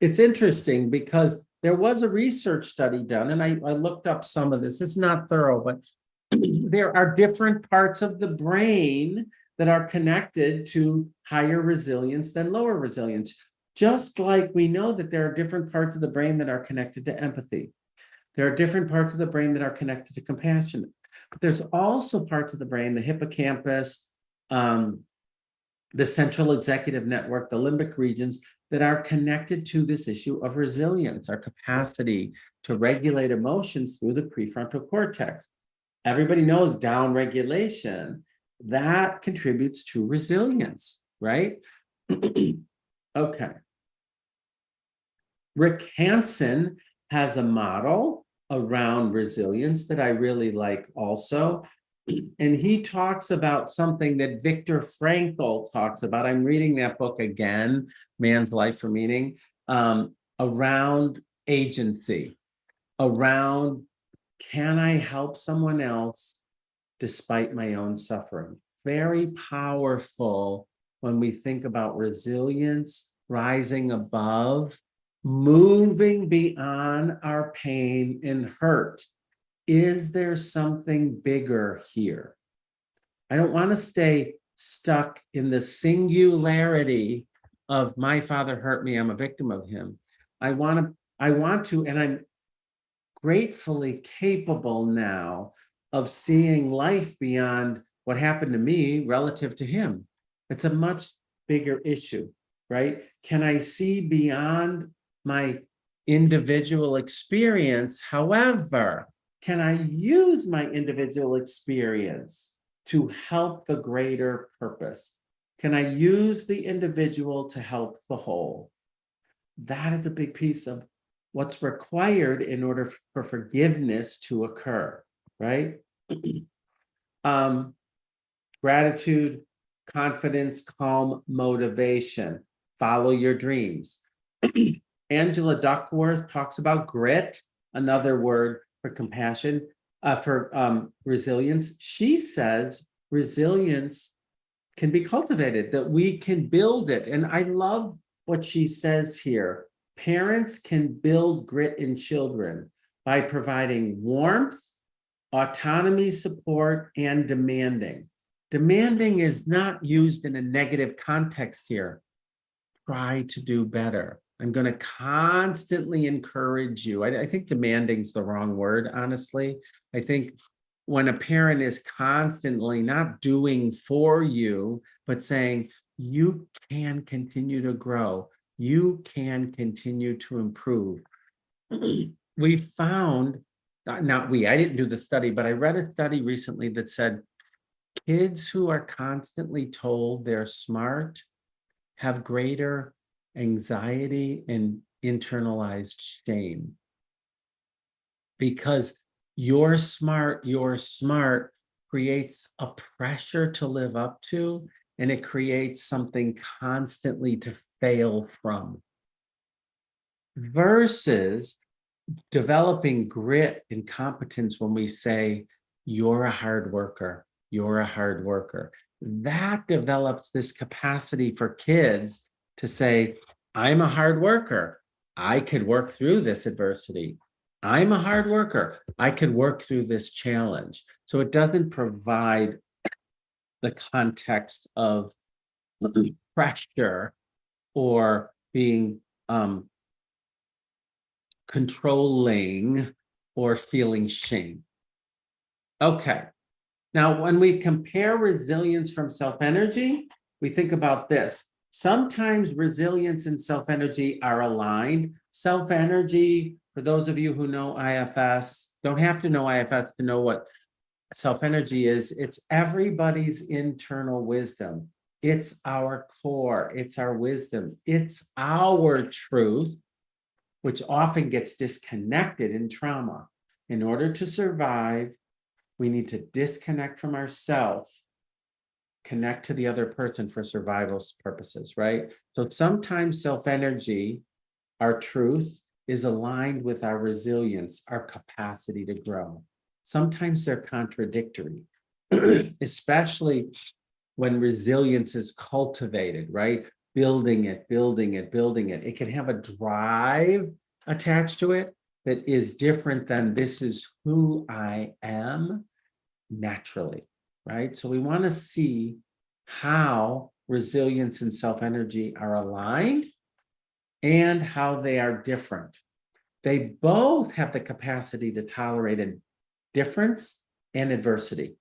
it's interesting because there was a research study done, and I, I looked up some of this. It's not thorough, but there are different parts of the brain that are connected to higher resilience than lower resilience. Just like we know that there are different parts of the brain that are connected to empathy. There are different parts of the brain that are connected to compassion. But there's also parts of the brain, the hippocampus, um, the central executive network, the limbic regions that are connected to this issue of resilience, our capacity to regulate emotions through the prefrontal cortex. Everybody knows down regulation that contributes to resilience, right? okay. Rick Hanson has a model around resilience that I really like also. And he talks about something that Viktor Frankl talks about. I'm reading that book again, Man's Life for Meaning, um, around agency, around can I help someone else despite my own suffering? Very powerful when we think about resilience, rising above, moving beyond our pain and hurt is there something bigger here? I don't want to stay stuck in the singularity of my father hurt me, I'm a victim of him. I want to, I want to, and I'm gratefully capable now of seeing life beyond what happened to me relative to him. It's a much bigger issue, right? Can I see beyond my individual experience? However, can I use my individual experience to help the greater purpose? Can I use the individual to help the whole? That is a big piece of what's required in order for forgiveness to occur, right? um, gratitude, confidence, calm, motivation, follow your dreams. Angela Duckworth talks about grit, another word for compassion, uh, for um, resilience. She says resilience can be cultivated, that we can build it. And I love what she says here. Parents can build grit in children by providing warmth, autonomy, support, and demanding. Demanding is not used in a negative context here. Try to do better. I'm going to constantly encourage you. I, I think demanding is the wrong word, honestly. I think when a parent is constantly not doing for you, but saying, you can continue to grow, you can continue to improve. we found, not, not we, I didn't do the study, but I read a study recently that said kids who are constantly told they're smart have greater anxiety and internalized shame. Because you're smart, you're smart creates a pressure to live up to, and it creates something constantly to fail from. Versus developing grit and competence when we say, you're a hard worker, you're a hard worker. That develops this capacity for kids to say, I'm a hard worker. I could work through this adversity. I'm a hard worker. I could work through this challenge. So it doesn't provide the context of pressure or being um, controlling or feeling shame. Okay. Now, when we compare resilience from self energy, we think about this. Sometimes resilience and self energy are aligned. Self energy, for those of you who know IFS, don't have to know IFS to know what self energy is. It's everybody's internal wisdom. It's our core, it's our wisdom, it's our truth, which often gets disconnected in trauma. In order to survive, we need to disconnect from ourselves connect to the other person for survival purposes, right? So sometimes self energy, our truth, is aligned with our resilience, our capacity to grow. Sometimes they're contradictory, especially when resilience is cultivated, right? Building it, building it, building it. It can have a drive attached to it that is different than this is who I am naturally right? So we want to see how resilience and self energy are aligned and how they are different. They both have the capacity to tolerate a difference and adversity.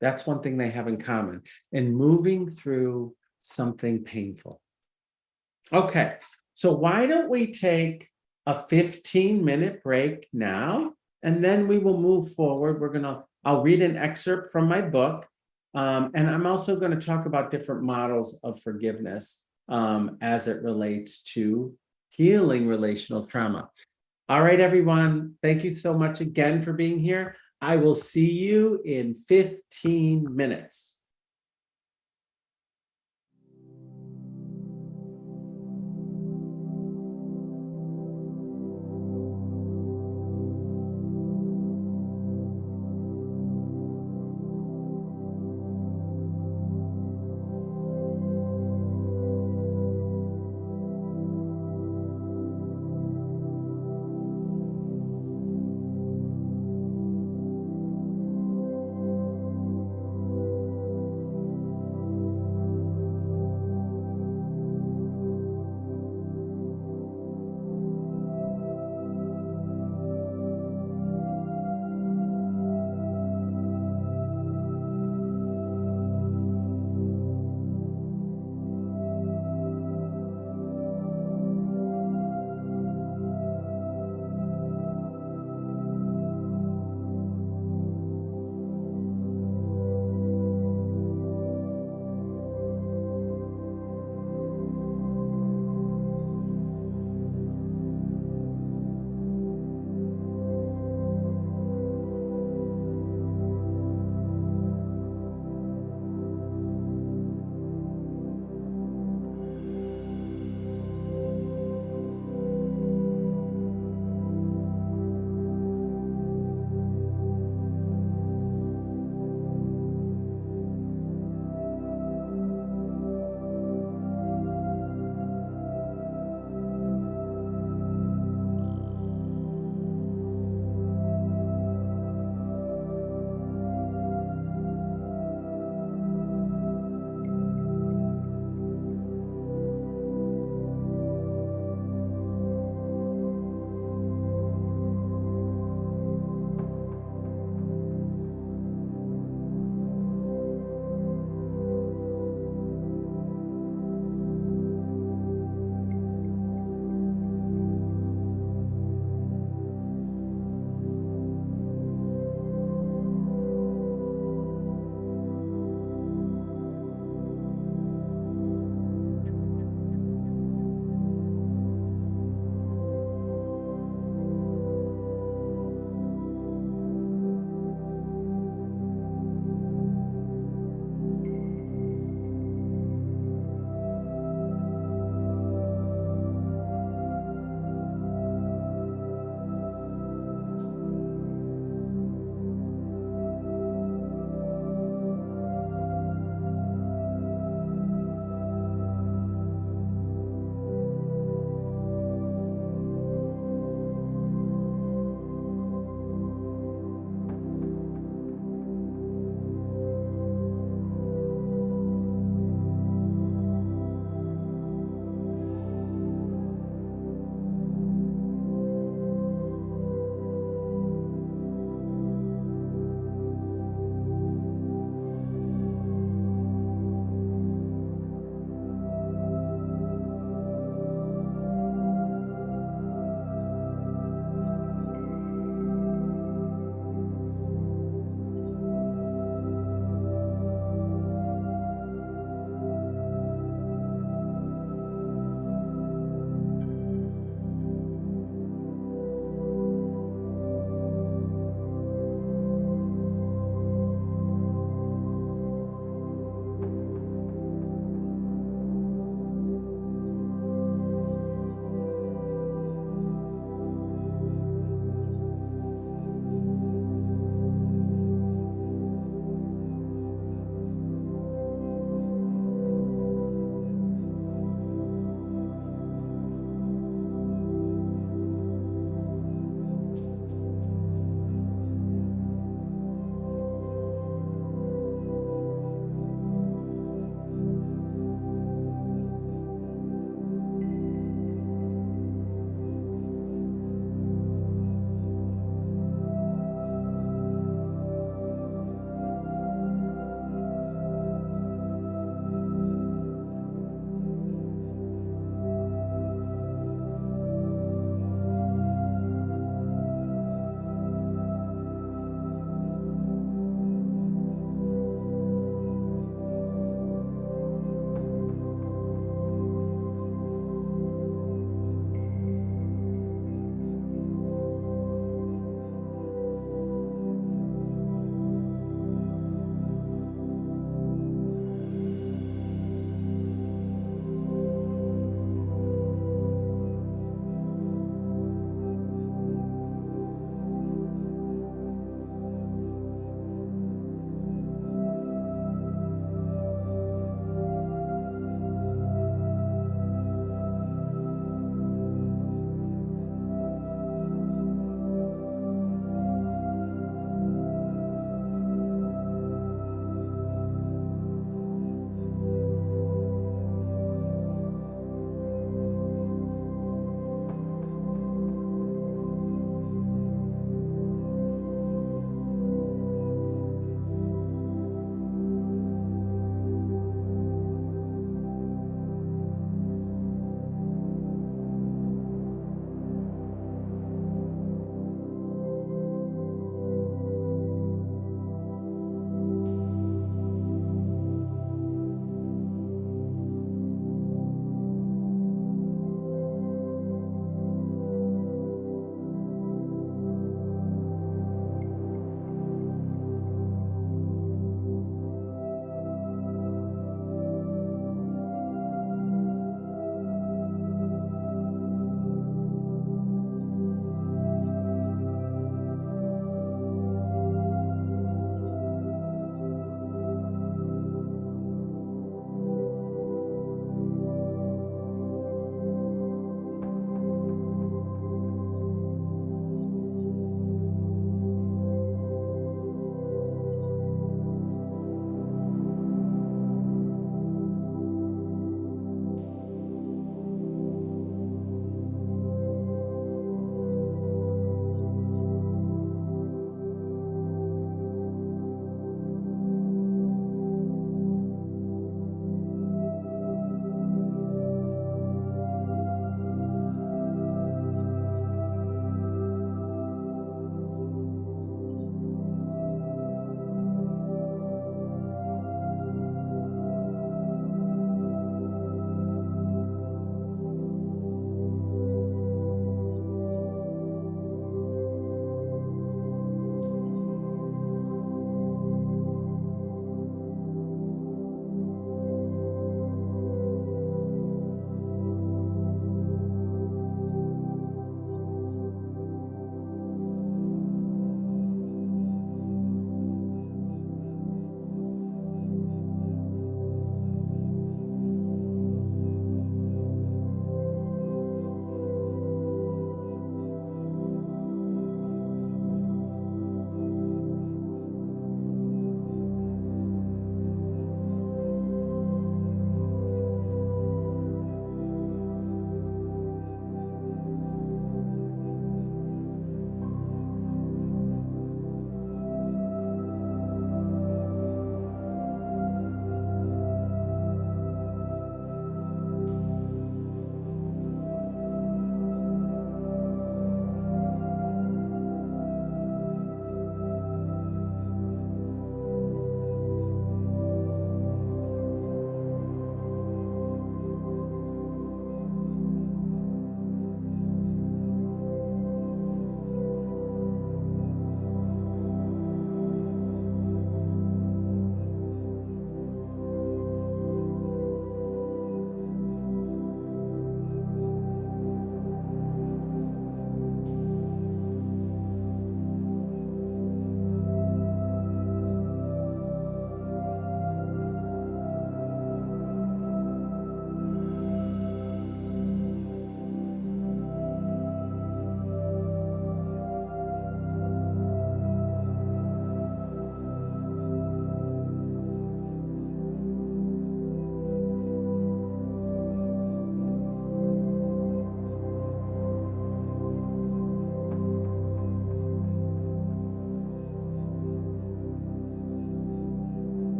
That's one thing they have in common in moving through something painful. Okay, so why don't we take a 15 minute break now and then we will move forward. We're going to I'll read an excerpt from my book. Um, and I'm also going to talk about different models of forgiveness um, as it relates to healing relational trauma. All right, everyone. Thank you so much again for being here. I will see you in 15 minutes.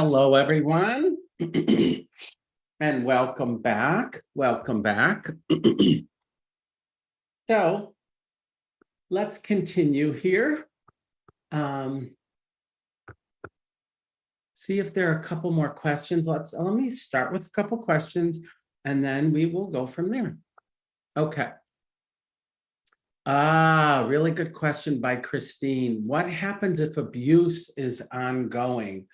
Hello, everyone. And welcome back, welcome back. So let's continue here. Um, See if there are a couple more questions. Let's, let me start with a couple questions and then we will go from there. Okay. Ah, really good question by Christine. What happens if abuse is ongoing?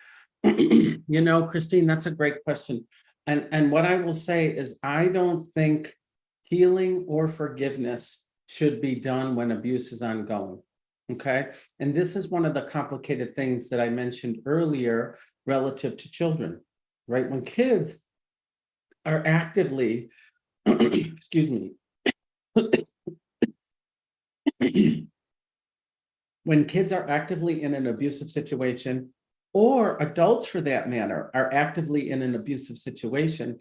You know, Christine, that's a great question. And, and what I will say is I don't think healing or forgiveness should be done when abuse is ongoing. Okay, and this is one of the complicated things that I mentioned earlier relative to children, right? When kids are actively, excuse me. When kids are actively in an abusive situation, or adults for that matter, are actively in an abusive situation,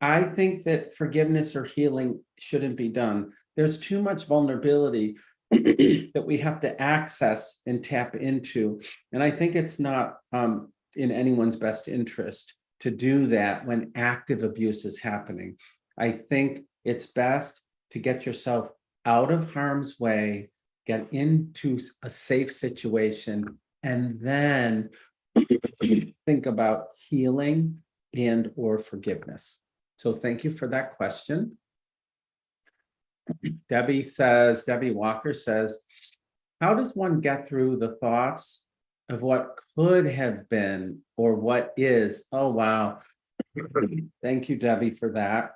I think that forgiveness or healing shouldn't be done. There's too much vulnerability that we have to access and tap into. And I think it's not um, in anyone's best interest to do that when active abuse is happening. I think it's best to get yourself out of harm's way, get into a safe situation, and then think about healing and or forgiveness. So thank you for that question. Debbie says, Debbie Walker says, how does one get through the thoughts of what could have been or what is? Oh, wow. Thank you, Debbie, for that.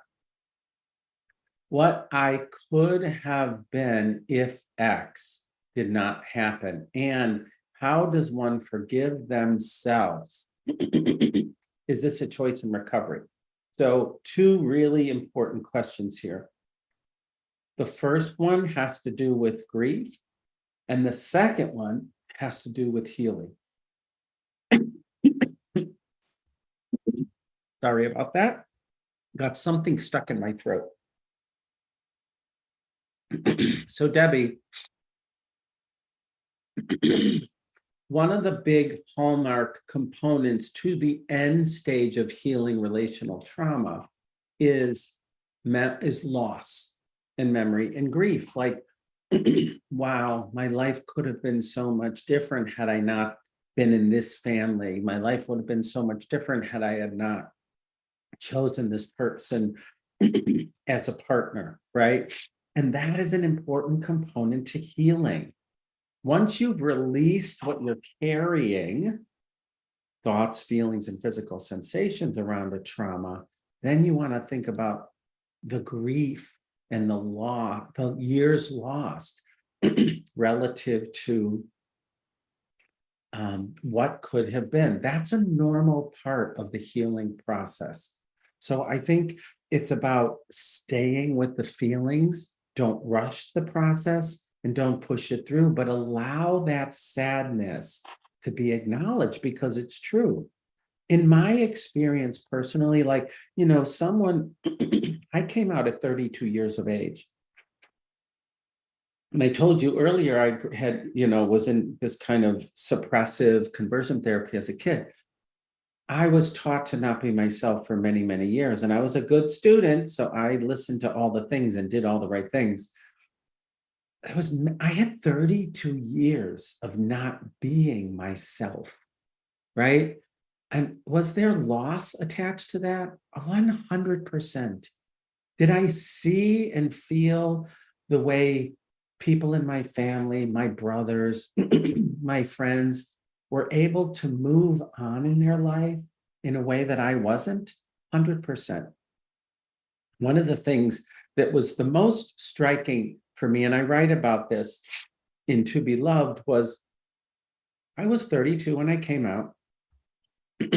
What I could have been if X did not happen, and how does one forgive themselves? Is this a choice in recovery? So, two really important questions here. The first one has to do with grief, and the second one has to do with healing. Sorry about that. Got something stuck in my throat. So Debbie. One of the big hallmark components to the end stage of healing relational trauma is is loss and memory and grief. Like, wow, my life could have been so much different had I not been in this family. My life would have been so much different had I had not chosen this person as a partner, right? And that is an important component to healing. Once you've released what you're carrying, thoughts, feelings, and physical sensations around the trauma, then you want to think about the grief and the law, the years lost relative to um, what could have been. That's a normal part of the healing process. So I think it's about staying with the feelings. Don't rush the process and don't push it through, but allow that sadness to be acknowledged because it's true. In my experience personally, like, you know, someone, I came out at 32 years of age. And I told you earlier, I had, you know, was in this kind of suppressive conversion therapy as a kid. I was taught to not be myself for many, many years, and I was a good student, so I listened to all the things and did all the right things. It was, I had 32 years of not being myself, right? And was there loss attached to that? 100%. Did I see and feel the way people in my family, my brothers, my friends were able to move on in their life in a way that I wasn't? 100%. One of the things that was the most striking for me, and I write about this in To Be Loved, was I was 32 when I came out.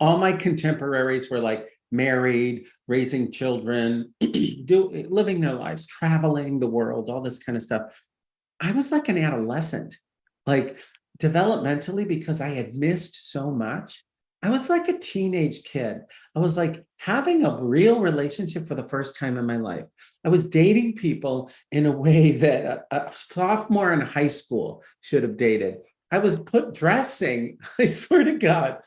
All my contemporaries were like married, raising children, do living their lives, traveling the world, all this kind of stuff. I was like an adolescent, like developmentally, because I had missed so much. I was like a teenage kid. I was like having a real relationship for the first time in my life. I was dating people in a way that a, a sophomore in high school should have dated. I was put dressing, I swear to God,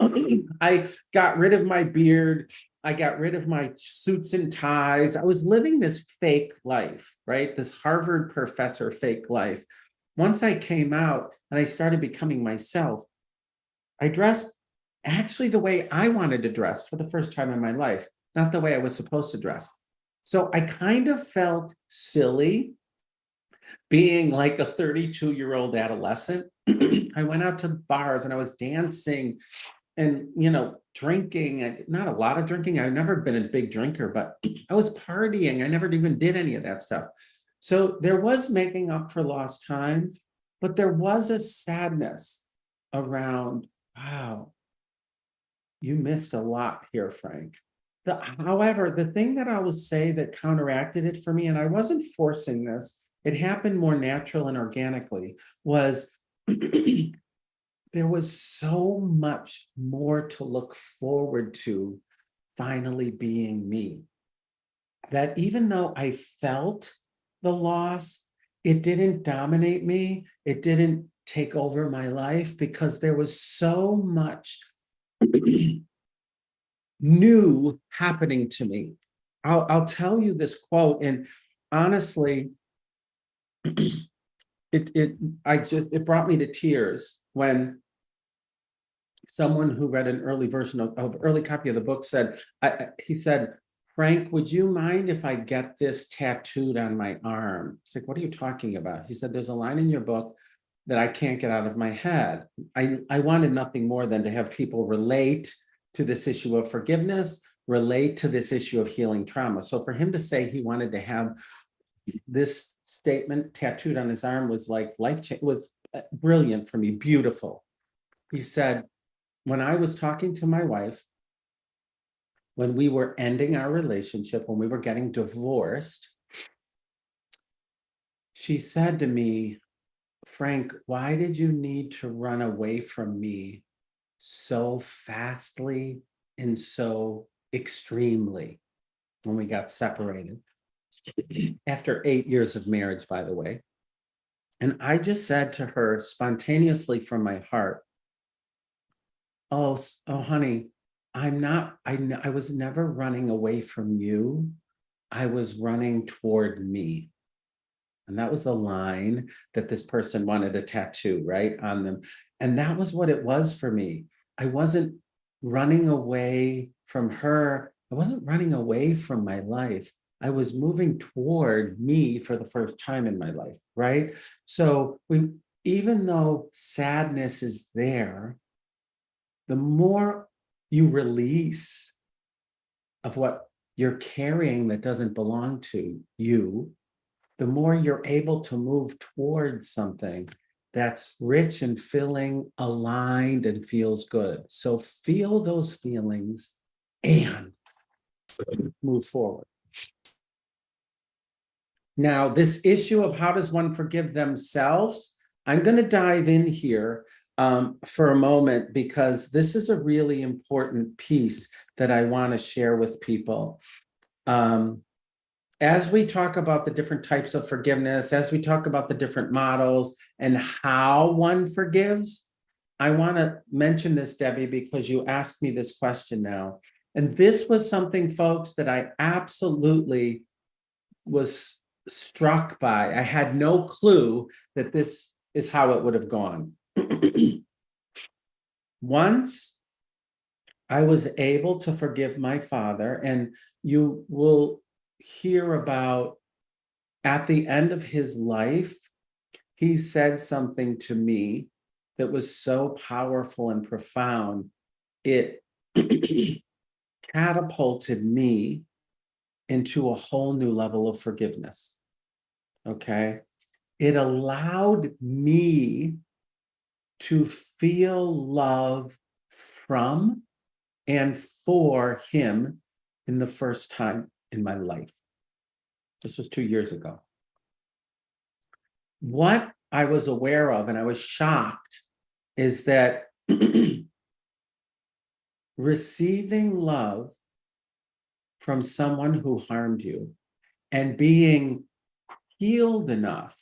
I got rid of my beard. I got rid of my suits and ties. I was living this fake life, right? This Harvard professor fake life. Once I came out and I started becoming myself, I dressed actually the way I wanted to dress for the first time in my life, not the way I was supposed to dress. So I kind of felt silly being like a 32 year old adolescent. I went out to bars and I was dancing and, you know, drinking, not a lot of drinking. I've never been a big drinker, but I was partying. I never even did any of that stuff. So there was making up for lost time, but there was a sadness around, wow, you missed a lot here, Frank. The, however, the thing that I will say that counteracted it for me, and I wasn't forcing this, it happened more natural and organically, was there was so much more to look forward to finally being me. That even though I felt the loss, it didn't dominate me, it didn't take over my life because there was so much new happening to me. I'll, I'll tell you this quote, and honestly, it, it, I just, it brought me to tears when someone who read an early version of, of early copy of the book said, I, he said, Frank, would you mind if I get this tattooed on my arm? It's like, what are you talking about? He said, there's a line in your book that I can't get out of my head. I, I wanted nothing more than to have people relate to this issue of forgiveness, relate to this issue of healing trauma. So for him to say he wanted to have this statement tattooed on his arm was like life change was uh, brilliant for me, beautiful. He said, when I was talking to my wife, when we were ending our relationship, when we were getting divorced, she said to me, Frank, why did you need to run away from me so fastly and so extremely when we got separated? After eight years of marriage, by the way. And I just said to her spontaneously from my heart, Oh, oh, honey, I'm not, I, I was never running away from you. I was running toward me. And that was the line that this person wanted a tattoo, right, on them. And that was what it was for me. I wasn't running away from her. I wasn't running away from my life. I was moving toward me for the first time in my life, right? So we, even though sadness is there, the more you release of what you're carrying that doesn't belong to you, the more you're able to move towards something that's rich and filling, aligned, and feels good. So feel those feelings and move forward. Now, this issue of how does one forgive themselves, I'm going to dive in here um, for a moment because this is a really important piece that I want to share with people. Um, as we talk about the different types of forgiveness, as we talk about the different models and how one forgives, I want to mention this, Debbie, because you asked me this question now. And this was something, folks, that I absolutely was struck by. I had no clue that this is how it would have gone. Once I was able to forgive my father, and you will hear about at the end of his life, he said something to me that was so powerful and profound. It catapulted me into a whole new level of forgiveness. Okay. It allowed me to feel love from and for him in the first time in my life. This was two years ago. What I was aware of, and I was shocked, is that receiving love from someone who harmed you and being healed enough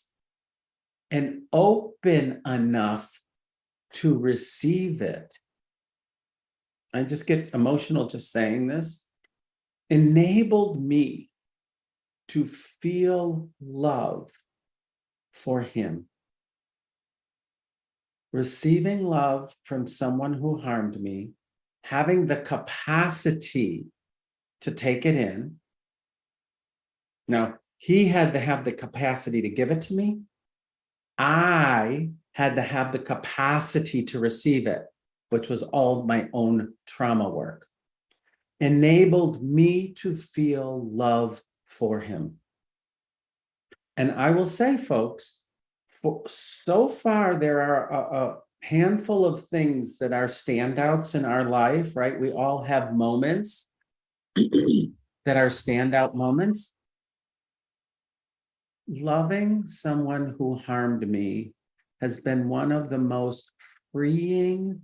and open enough to receive it I just get emotional just saying this, enabled me to feel love for him. Receiving love from someone who harmed me, having the capacity to take it in. Now, he had to have the capacity to give it to me. I had to have the capacity to receive it, which was all my own trauma work. Enabled me to feel love for him. And I will say, folks, for so far there are a, a handful of things that are standouts in our life, right? We all have moments that are standout moments. Loving someone who harmed me has been one of the most freeing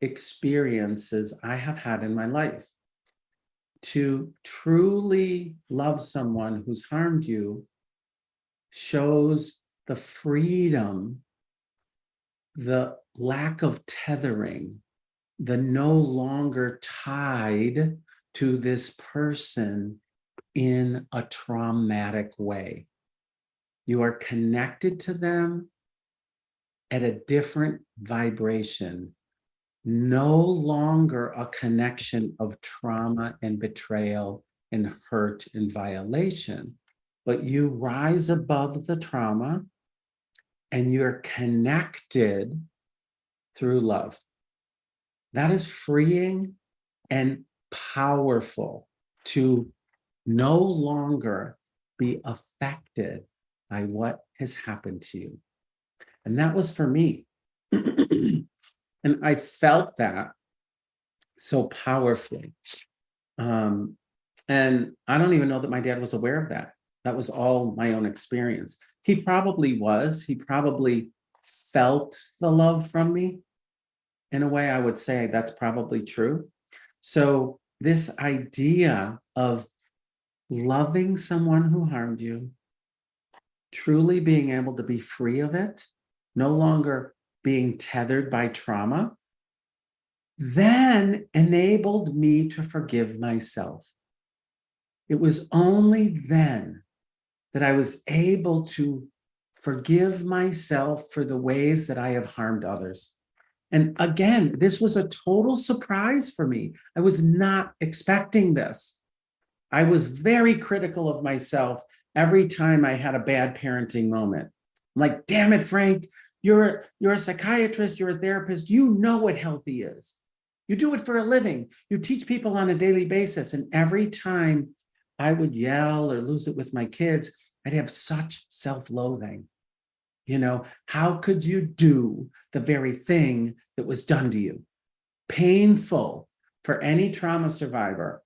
experiences I have had in my life. To truly love someone who's harmed you shows the freedom, the lack of tethering, the no longer tied to this person in a traumatic way. You are connected to them at a different vibration, no longer a connection of trauma and betrayal and hurt and violation, but you rise above the trauma and you're connected through love. That is freeing and powerful to no longer be affected by what has happened to you. And that was for me. and I felt that so powerfully. Um, and I don't even know that my dad was aware of that. That was all my own experience. He probably was. He probably felt the love from me. In a way, I would say that's probably true. So, this idea of loving someone who harmed you, truly being able to be free of it, no longer being tethered by trauma, then enabled me to forgive myself. It was only then that I was able to forgive myself for the ways that I have harmed others. And again, this was a total surprise for me. I was not expecting this. I was very critical of myself every time I had a bad parenting moment. I'm like, damn it, Frank, you're, you're a psychiatrist, you're a therapist, you know what healthy is. You do it for a living. You teach people on a daily basis. And every time I would yell or lose it with my kids, I'd have such self loathing. You know, how could you do the very thing that was done to you? Painful for any trauma survivor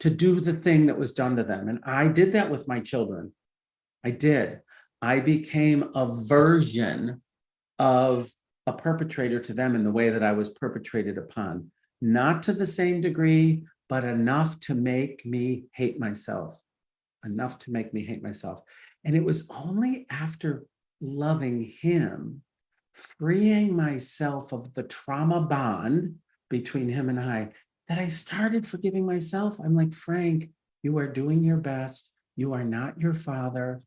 to do the thing that was done to them. And I did that with my children. I did. I became a version of a perpetrator to them in the way that I was perpetrated upon. Not to the same degree, but enough to make me hate myself. Enough to make me hate myself. And it was only after loving him, freeing myself of the trauma bond between him and I, that I started forgiving myself. I'm like, Frank, you are doing your best. You are not your father.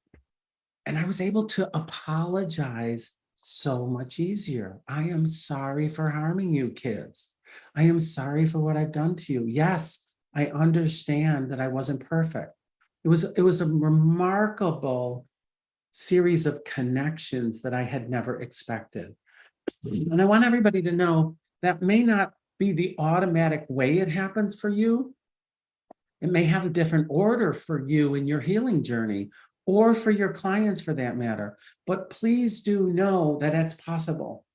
And I was able to apologize so much easier. I am sorry for harming you, kids. I am sorry for what I've done to you. Yes, I understand that I wasn't perfect. It was it was a remarkable series of connections that I had never expected. And I want everybody to know that may not be the automatic way it happens for you. It may have a different order for you in your healing journey or for your clients for that matter. But please do know that it's possible,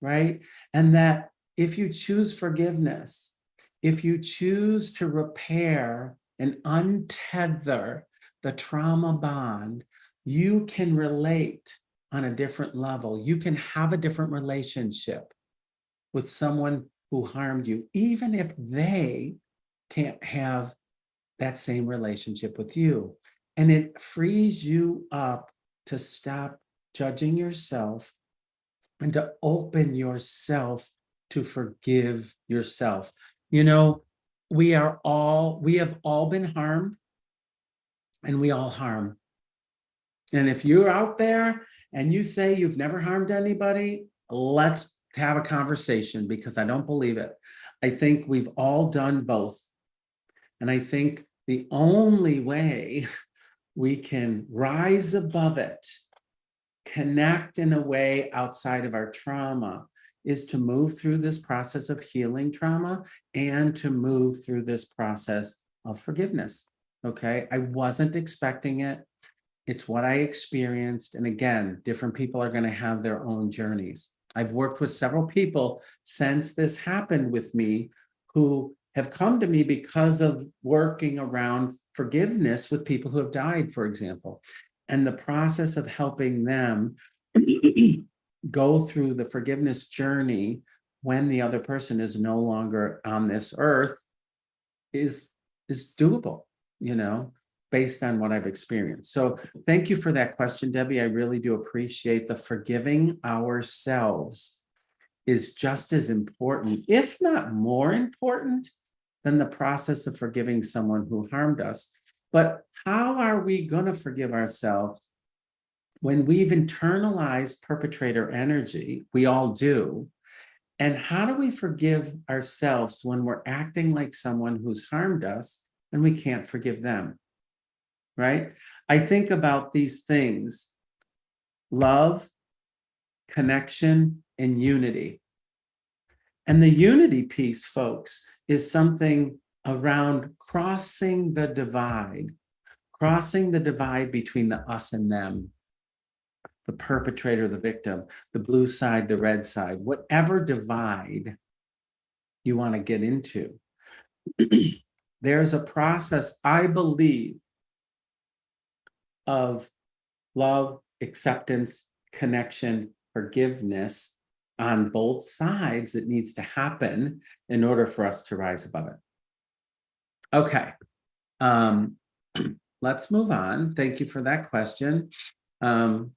right? And that if you choose forgiveness, if you choose to repair and untether the trauma bond, you can relate on a different level. You can have a different relationship with someone who harmed you, even if they can't have that same relationship with you. And it frees you up to stop judging yourself and to open yourself to forgive yourself. You know, we are all, we have all been harmed and we all harm. And if you're out there and you say you've never harmed anybody, let's have a conversation because I don't believe it. I think we've all done both. And I think the only way we can rise above it, connect in a way outside of our trauma, is to move through this process of healing trauma and to move through this process of forgiveness. Okay. I wasn't expecting it. It's what I experienced. And again, different people are going to have their own journeys. I've worked with several people since this happened with me who have come to me because of working around forgiveness with people who have died, for example, and the process of helping them go through the forgiveness journey when the other person is no longer on this earth is is doable, you know, based on what I've experienced. So thank you for that question, Debbie. I really do appreciate the forgiving ourselves is just as important, if not more important, than the process of forgiving someone who harmed us. But how are we going to forgive ourselves when we've internalized perpetrator energy? We all do. And how do we forgive ourselves when we're acting like someone who's harmed us and we can't forgive them? Right? I think about these things love, connection, and unity. And the unity piece, folks, is something around crossing the divide, crossing the divide between the us and them, the perpetrator, the victim, the blue side, the red side, whatever divide you want to get into. There's a process, I believe, of love, acceptance, connection, forgiveness on both sides that needs to happen in order for us to rise above it. Okay. Um, let's move on. Thank you for that question. Um,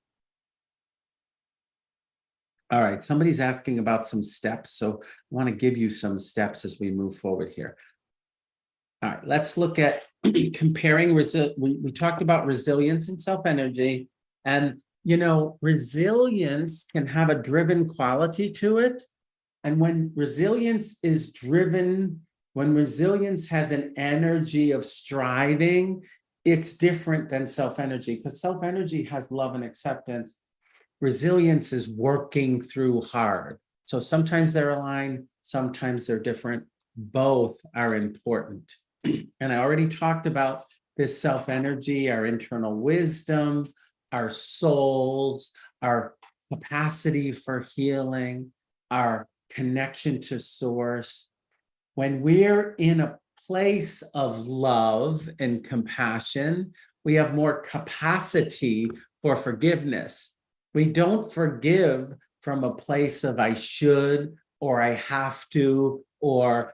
all right, somebody's asking about some steps, so I want to give you some steps as we move forward here. All right, let's look at comparing we, we talked about resilience and self-energy and you know, resilience can have a driven quality to it. And when resilience is driven, when resilience has an energy of striving, it's different than self energy because self energy has love and acceptance. Resilience is working through hard. So sometimes they're aligned, sometimes they're different. Both are important. and I already talked about this self energy, our internal wisdom, our souls, our capacity for healing, our connection to source. When we're in a place of love and compassion, we have more capacity for forgiveness. We don't forgive from a place of I should or I have to or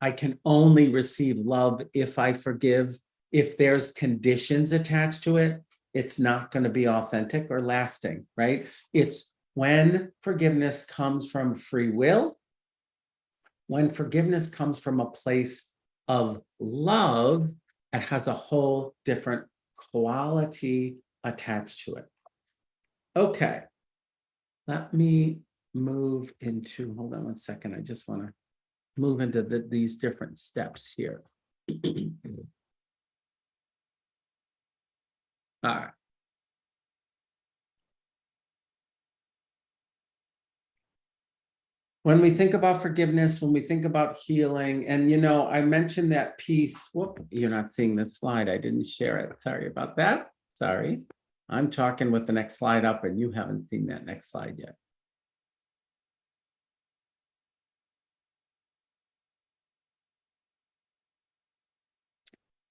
I can only receive love if I forgive. If there's conditions attached to it, it's not going to be authentic or lasting, right? It's when forgiveness comes from free will, when forgiveness comes from a place of love, it has a whole different quality attached to it. Okay, let me move into, hold on one second. I just want to move into the, these different steps here. All right. When we think about forgiveness, when we think about healing, and you know, I mentioned that piece. Whoop, you're not seeing this slide. I didn't share it. Sorry about that. Sorry. I'm talking with the next slide up, and you haven't seen that next slide yet.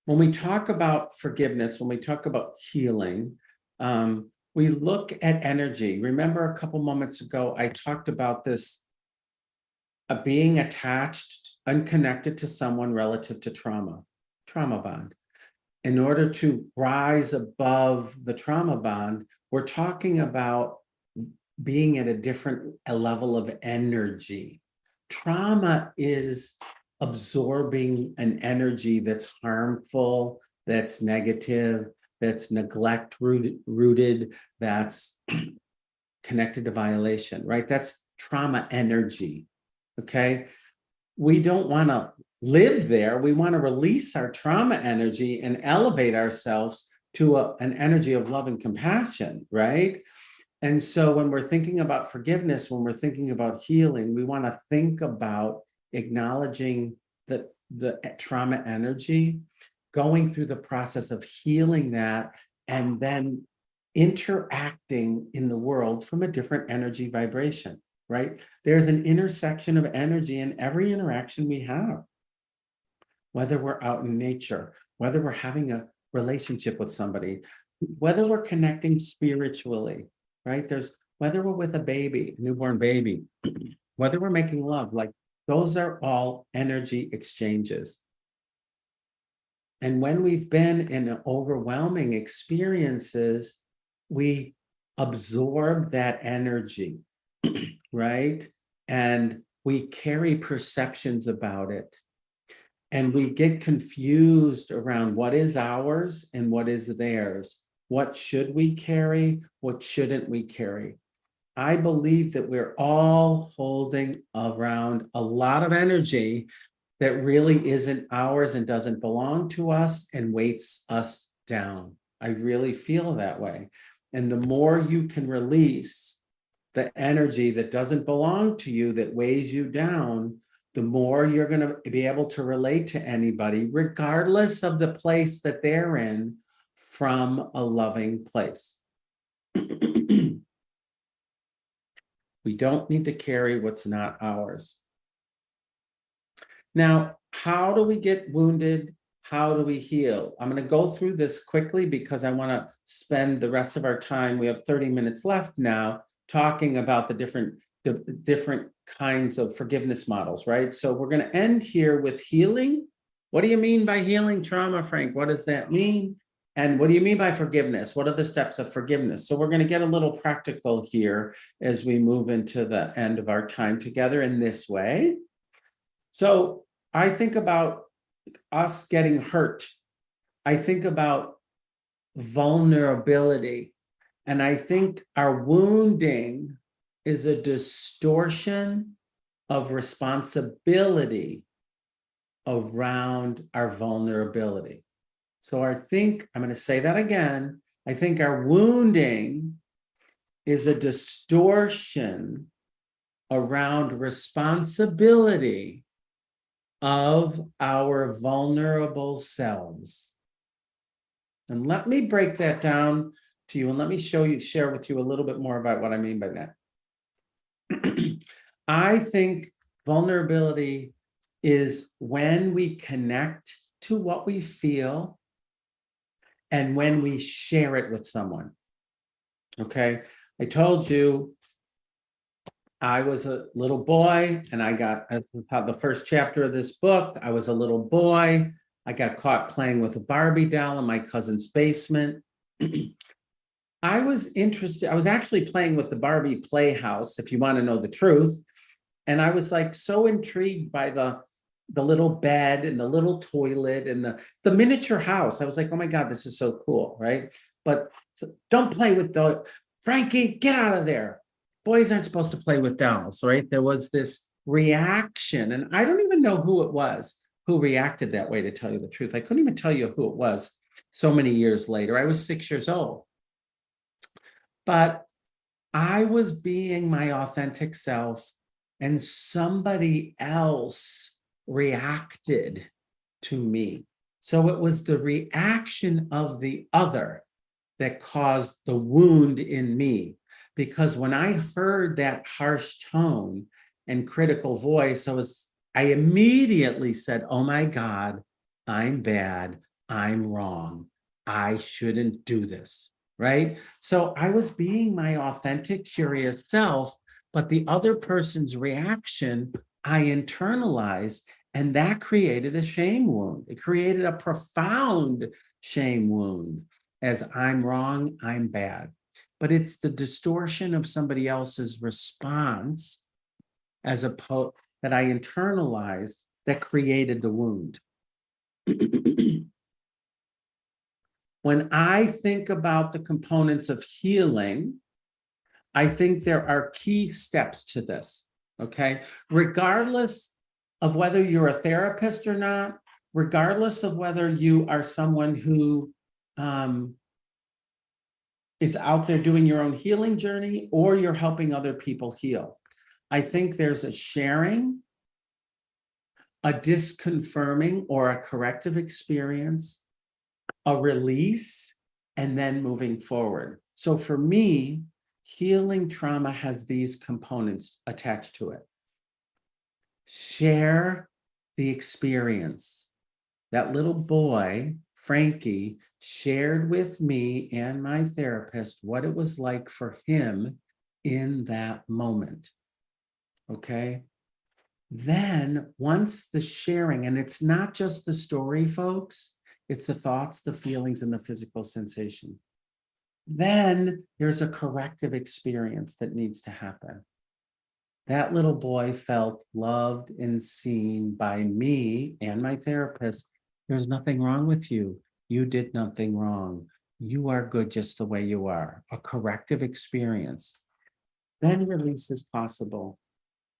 When we talk about forgiveness, when we talk about healing, um, we look at energy. Remember a couple moments ago, I talked about this uh, being attached, unconnected to someone relative to trauma, trauma bond. In order to rise above the trauma bond, we're talking about being at a different a level of energy. Trauma is absorbing an energy that's harmful, that's negative, that's neglect rooted, that's connected to violation, right? That's trauma energy. Okay. We don't want to live there. We want to release our trauma energy and elevate ourselves to a- an energy of love and compassion, right? And so when we're thinking about forgiveness, when we're thinking about healing, we want to think about acknowledging the, the trauma energy, going through the process of healing that, and then interacting in the world from a different energy vibration, right? There's an intersection of energy in every interaction we have. Whether we're out in nature, whether we're having a relationship with somebody, whether we're connecting spiritually, right? There's whether we're with a baby, a newborn baby, whether we're making love, like those are all energy exchanges. And when we've been in overwhelming experiences, we absorb that energy, right? And we carry perceptions about it. And we get confused around what is ours and what is theirs. What should we carry? What shouldn't we carry? I believe that we're all holding around a lot of energy that really isn't ours and doesn't belong to us and weights us down. I really feel that way. And the more you can release the energy that doesn't belong to you, that weighs you down, the more you're going to be able to relate to anybody, regardless of the place that they're in, from a loving place. we don't need to carry what's not ours. Now, how do we get wounded? How do we heal? I'm going to go through this quickly because I want to spend the rest of our time. We have 30 minutes left now talking about the different the different kinds of forgiveness models, right? So we're going to end here with healing. What do you mean by healing trauma, Frank? What does that mean? And what do you mean by forgiveness? What are the steps of forgiveness? So we're going to get a little practical here as we move into the end of our time together in this way. So I think about us getting hurt. I think about vulnerability. And I think our wounding is a distortion of responsibility around our vulnerability. So I think, I'm going to say that again. I think our wounding is a distortion around responsibility of our vulnerable selves. And let me break that down to you and let me show you, share with you a little bit more about what I mean by that. I think vulnerability is when we connect to what we feel and when we share it with someone. Okay. I told you I was a little boy and I got the first chapter of this book. I was a little boy. I got caught playing with a Barbie doll in my cousin's basement. I was interested, I was actually playing with the Barbie Playhouse, if you want to know the truth. And I was like so intrigued by the the little bed and the little toilet and the the miniature house. I was like, oh my God, this is so cool, right? But don't play with the Frankie, get out of there boys aren't supposed to play with dolls, right? There was this reaction, and I don't even know who it was who reacted that way, to tell you the truth. I couldn't even tell you who it was so many years later. I was six years old. But I was being my authentic self, and somebody else reacted to me. So it was the reaction of the other that caused the wound in me because when I heard that harsh tone and critical voice, I was I immediately said, "Oh my God, I'm bad. I'm wrong. I shouldn't do this." Right? So I was being my authentic, curious self, but the other person's reaction I internalized, and that created a shame wound. It created a profound shame wound as I'm wrong, I'm bad. but it's the distortion of somebody else's response as opposed that I internalized that created the wound. When I think about the components of healing, I think there are key steps to this, okay? Regardless of whether you're a therapist or not, regardless of whether you are someone who um, is out there doing your own healing journey or you're helping other people heal. I think there's a sharing, a disconfirming or a corrective experience, a release, and then moving forward. So for me, healing trauma has these components attached to it. Share the experience. That little boy, Frankie, shared with me and my therapist what it was like for him in that moment. Okay. Then, once the sharing, and it's not just the story, folks, it's the thoughts, the feelings, and the physical sensation. Then there's a corrective experience that needs to happen. That little boy felt loved and seen by me and my therapist. There's nothing wrong with you. You did nothing wrong. You are good just the way you are. A corrective experience. Then release is possible.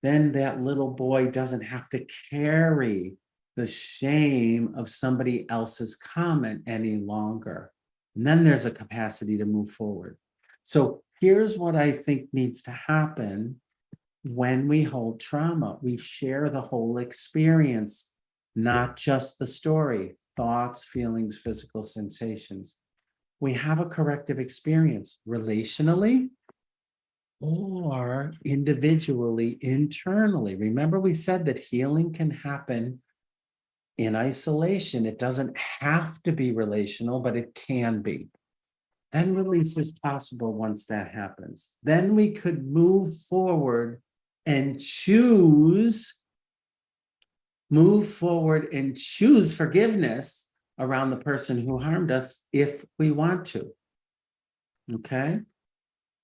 Then that little boy doesn't have to carry the shame of somebody else's comment any longer. And then there's a capacity to move forward. So here's what I think needs to happen when we hold trauma. We share the whole experience, not just the story, thoughts, feelings, physical sensations. We have a corrective experience relationally or individually, internally. Remember, we said that healing can happen in isolation. It doesn't have to be relational, but it can be. Then release is possible once that happens. Then we could move forward and choose, move forward and choose forgiveness around the person who harmed us if we want to. Okay?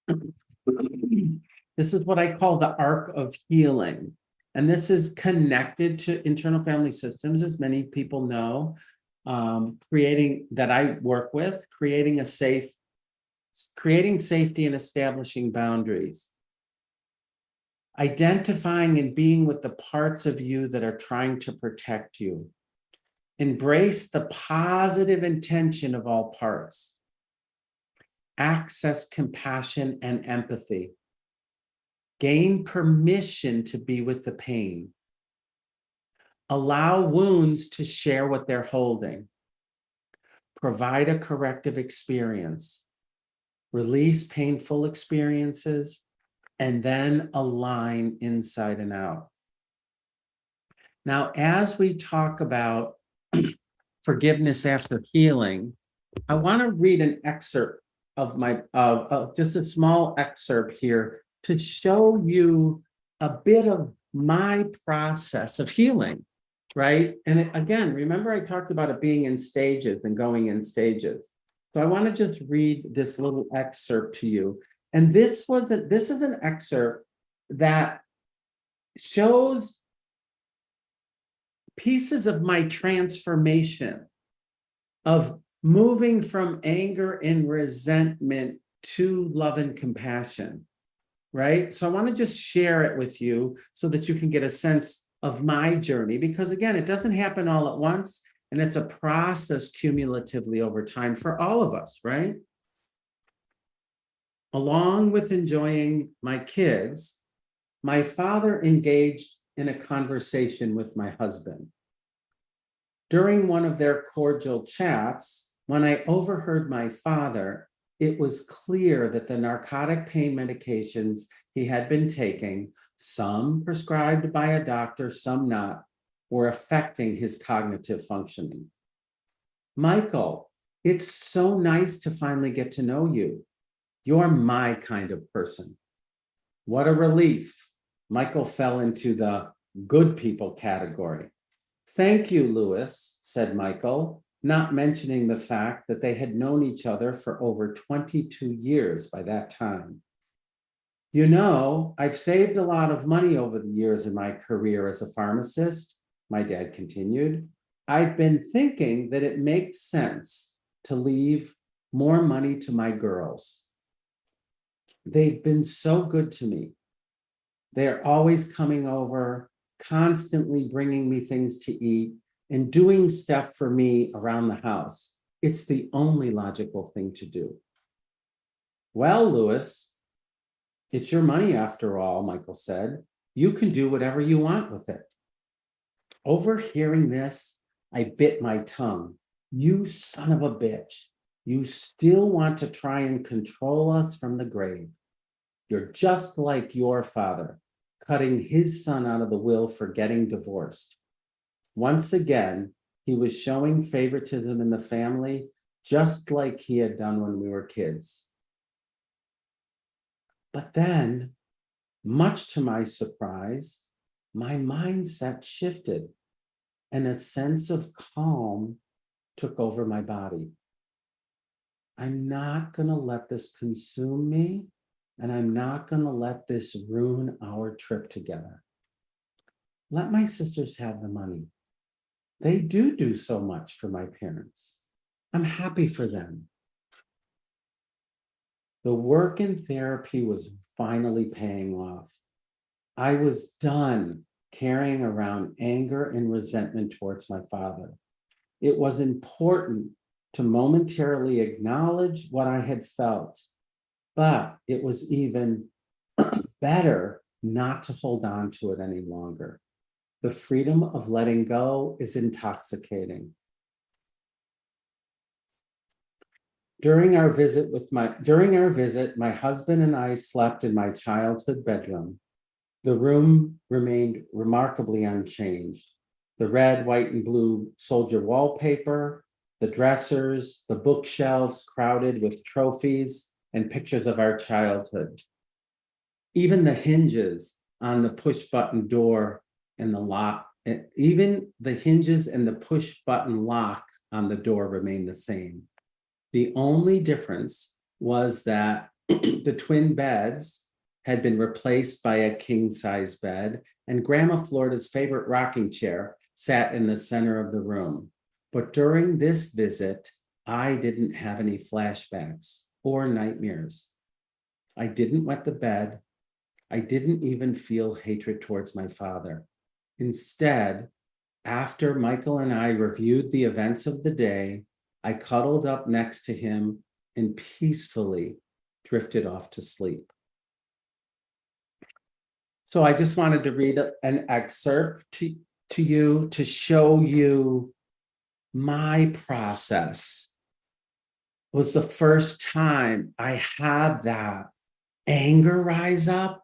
This is what I call the arc of healing. And this is connected to internal family systems, as many people know. Um, creating that I work with, creating a safe, creating safety and establishing boundaries. Identifying and being with the parts of you that are trying to protect you. Embrace the positive intention of all parts. Access compassion and empathy gain permission to be with the pain. Allow wounds to share what they're holding. Provide a corrective experience. Release painful experiences and then align inside and out. Now, as we talk about forgiveness after healing, I want to read an excerpt of my, of, just a small excerpt here to show you a bit of my process of healing, right? And again, remember I talked about it being in stages and going in stages. So I want to just read this little excerpt to you. And this was, a this is an excerpt that shows pieces of my transformation of moving from anger and resentment to love and compassion right? So I want to just share it with you so that you can get a sense of my journey because again, it doesn't happen all at once and it's a process cumulatively over time for all of us, right? Along with enjoying my kids, my father engaged in a conversation with my husband. During one of their cordial chats, when I overheard my father it was clear that the narcotic pain medications he had been taking, some prescribed by a doctor, some not, were affecting his cognitive functioning. Michael, it's so nice to finally get to know you. You're my kind of person. What a relief. Michael fell into the good people category. Thank you, Lewis, said Michael. Not mentioning the fact that they had known each other for over 22 years by that time. You know, I've saved a lot of money over the years in my career as a pharmacist, my dad continued. I've been thinking that it makes sense to leave more money to my girls. They've been so good to me. They're always coming over, constantly bringing me things to eat and doing stuff for me around the house. It's the only logical thing to do. Well, Louis, it's your money after all, Michael said. You can do whatever you want with it. Overhearing this, I bit my tongue. You son of a bitch. You still want to try and control us from the grave. You're just like your father, cutting his son out of the will for getting divorced. Once again, he was showing favoritism in the family, just like he had done when we were kids. But then, much to my surprise, my mindset shifted and a sense of calm took over my body. I'm not going to let this consume me, and I'm not going to let this ruin our trip together. Let my sisters have the money. They do do so much for my parents. I'm happy for them. The work in therapy was finally paying off. I was done carrying around anger and resentment towards my father. It was important to momentarily acknowledge what I had felt, but it was even better not to hold on to it any longer. The freedom of letting go is intoxicating. During our visit with my, during our visit, my husband and I slept in my childhood bedroom. The room remained remarkably unchanged. The red, white, and blue soldier wallpaper, the dressers, the bookshelves crowded with trophies and pictures of our childhood. Even the hinges on the push button door and the lock, eh, even the hinges and the push button lock on the door remained the same. The only difference was that the twin beds had been replaced by a king size bed, and Grandma Florida's favorite rocking chair sat in the center of the room. But during this visit, I didn't have any flashbacks or nightmares. I didn't wet the bed. I didn't even feel hatred towards my father. Instead, after Michael and I reviewed the events of the day, I cuddled up next to him and peacefully drifted off to sleep. So I just wanted to read an excerpt to, to you to show you my process. Was the first time I had that anger rise up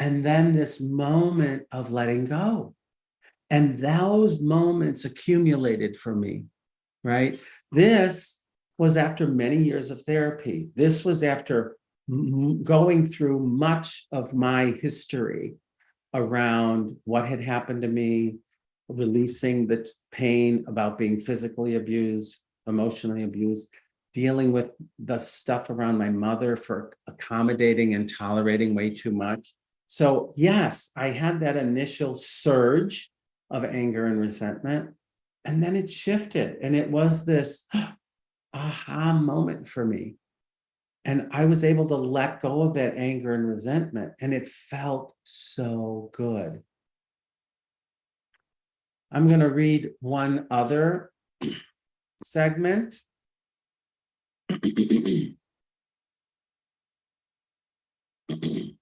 and then this moment of letting go. And those moments accumulated for me, right? This was after many years of therapy. This was after going through much of my history around what had happened to me, releasing the pain about being physically abused, emotionally abused, dealing with the stuff around my mother for accommodating and tolerating way too much. So, yes, I had that initial surge of anger and resentment, and then it shifted, and it was this aha moment for me. And I was able to let go of that anger and resentment, and it felt so good. I'm going to read one other segment.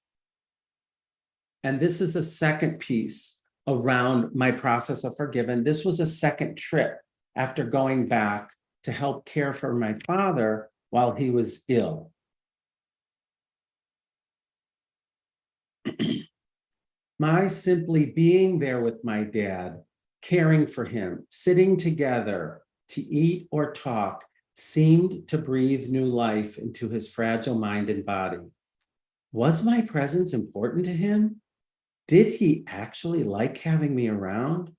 And this is a second piece around my process of forgiven. This was a second trip after going back to help care for my father while he was ill. my simply being there with my dad, caring for him, sitting together to eat or talk seemed to breathe new life into his fragile mind and body. Was my presence important to him? Did he actually like having me around?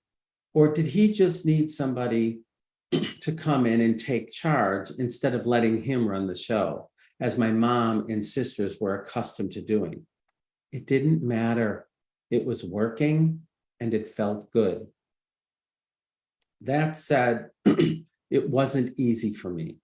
Or did he just need somebody to come in and take charge instead of letting him run the show, as my mom and sisters were accustomed to doing. It didn't matter. It was working and it felt good. That said, it wasn't easy for me.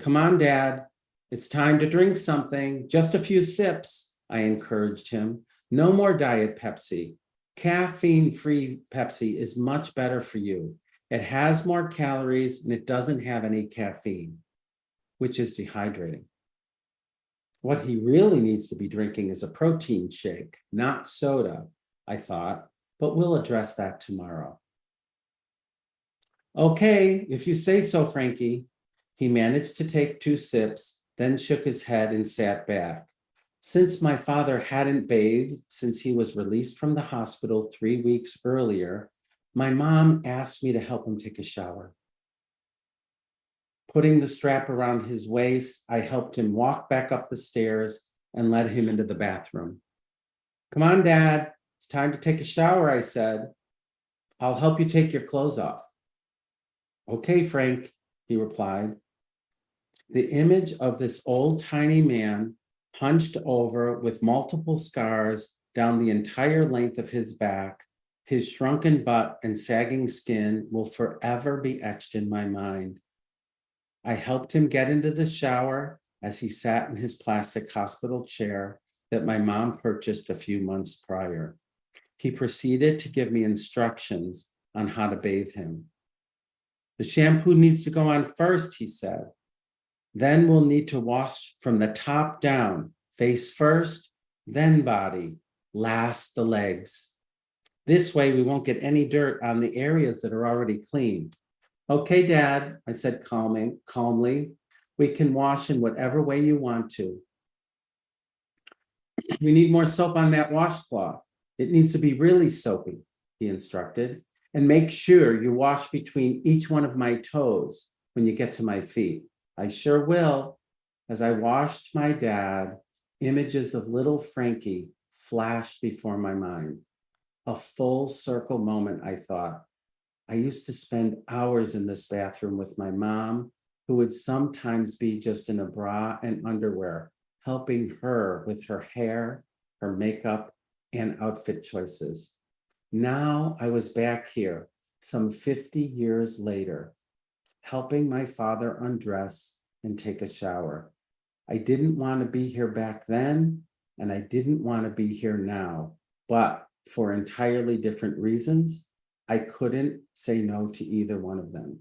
Come on, Dad. It's time to drink something. Just a few sips, I encouraged him. No more Diet Pepsi. Caffeine free Pepsi is much better for you. It has more calories and it doesn't have any caffeine, which is dehydrating. What he really needs to be drinking is a protein shake, not soda, I thought, but we'll address that tomorrow. Okay, if you say so, Frankie. He managed to take two sips, then shook his head and sat back. Since my father hadn't bathed since he was released from the hospital three weeks earlier, my mom asked me to help him take a shower. Putting the strap around his waist, I helped him walk back up the stairs and led him into the bathroom. Come on, Dad, it's time to take a shower, I said. I'll help you take your clothes off. Okay, Frank, he replied. The image of this old tiny man hunched over with multiple scars down the entire length of his back, his shrunken butt and sagging skin will forever be etched in my mind. I helped him get into the shower as he sat in his plastic hospital chair that my mom purchased a few months prior. He proceeded to give me instructions on how to bathe him. The shampoo needs to go on first, he said. Then we'll need to wash from the top down, face first, then body, last the legs. This way, we won't get any dirt on the areas that are already clean. Okay, Dad, I said calming, calmly, we can wash in whatever way you want to. We need more soap on that washcloth. It needs to be really soapy, he instructed. And make sure you wash between each one of my toes when you get to my feet. I sure will. As I watched my dad, images of little Frankie flashed before my mind. A full circle moment, I thought. I used to spend hours in this bathroom with my mom, who would sometimes be just in a bra and underwear, helping her with her hair, her makeup, and outfit choices. Now I was back here, some 50 years later, helping my father undress and take a shower. I didn't want to be here back then, and I didn't want to be here now, but for entirely different reasons, I couldn't say no to either one of them.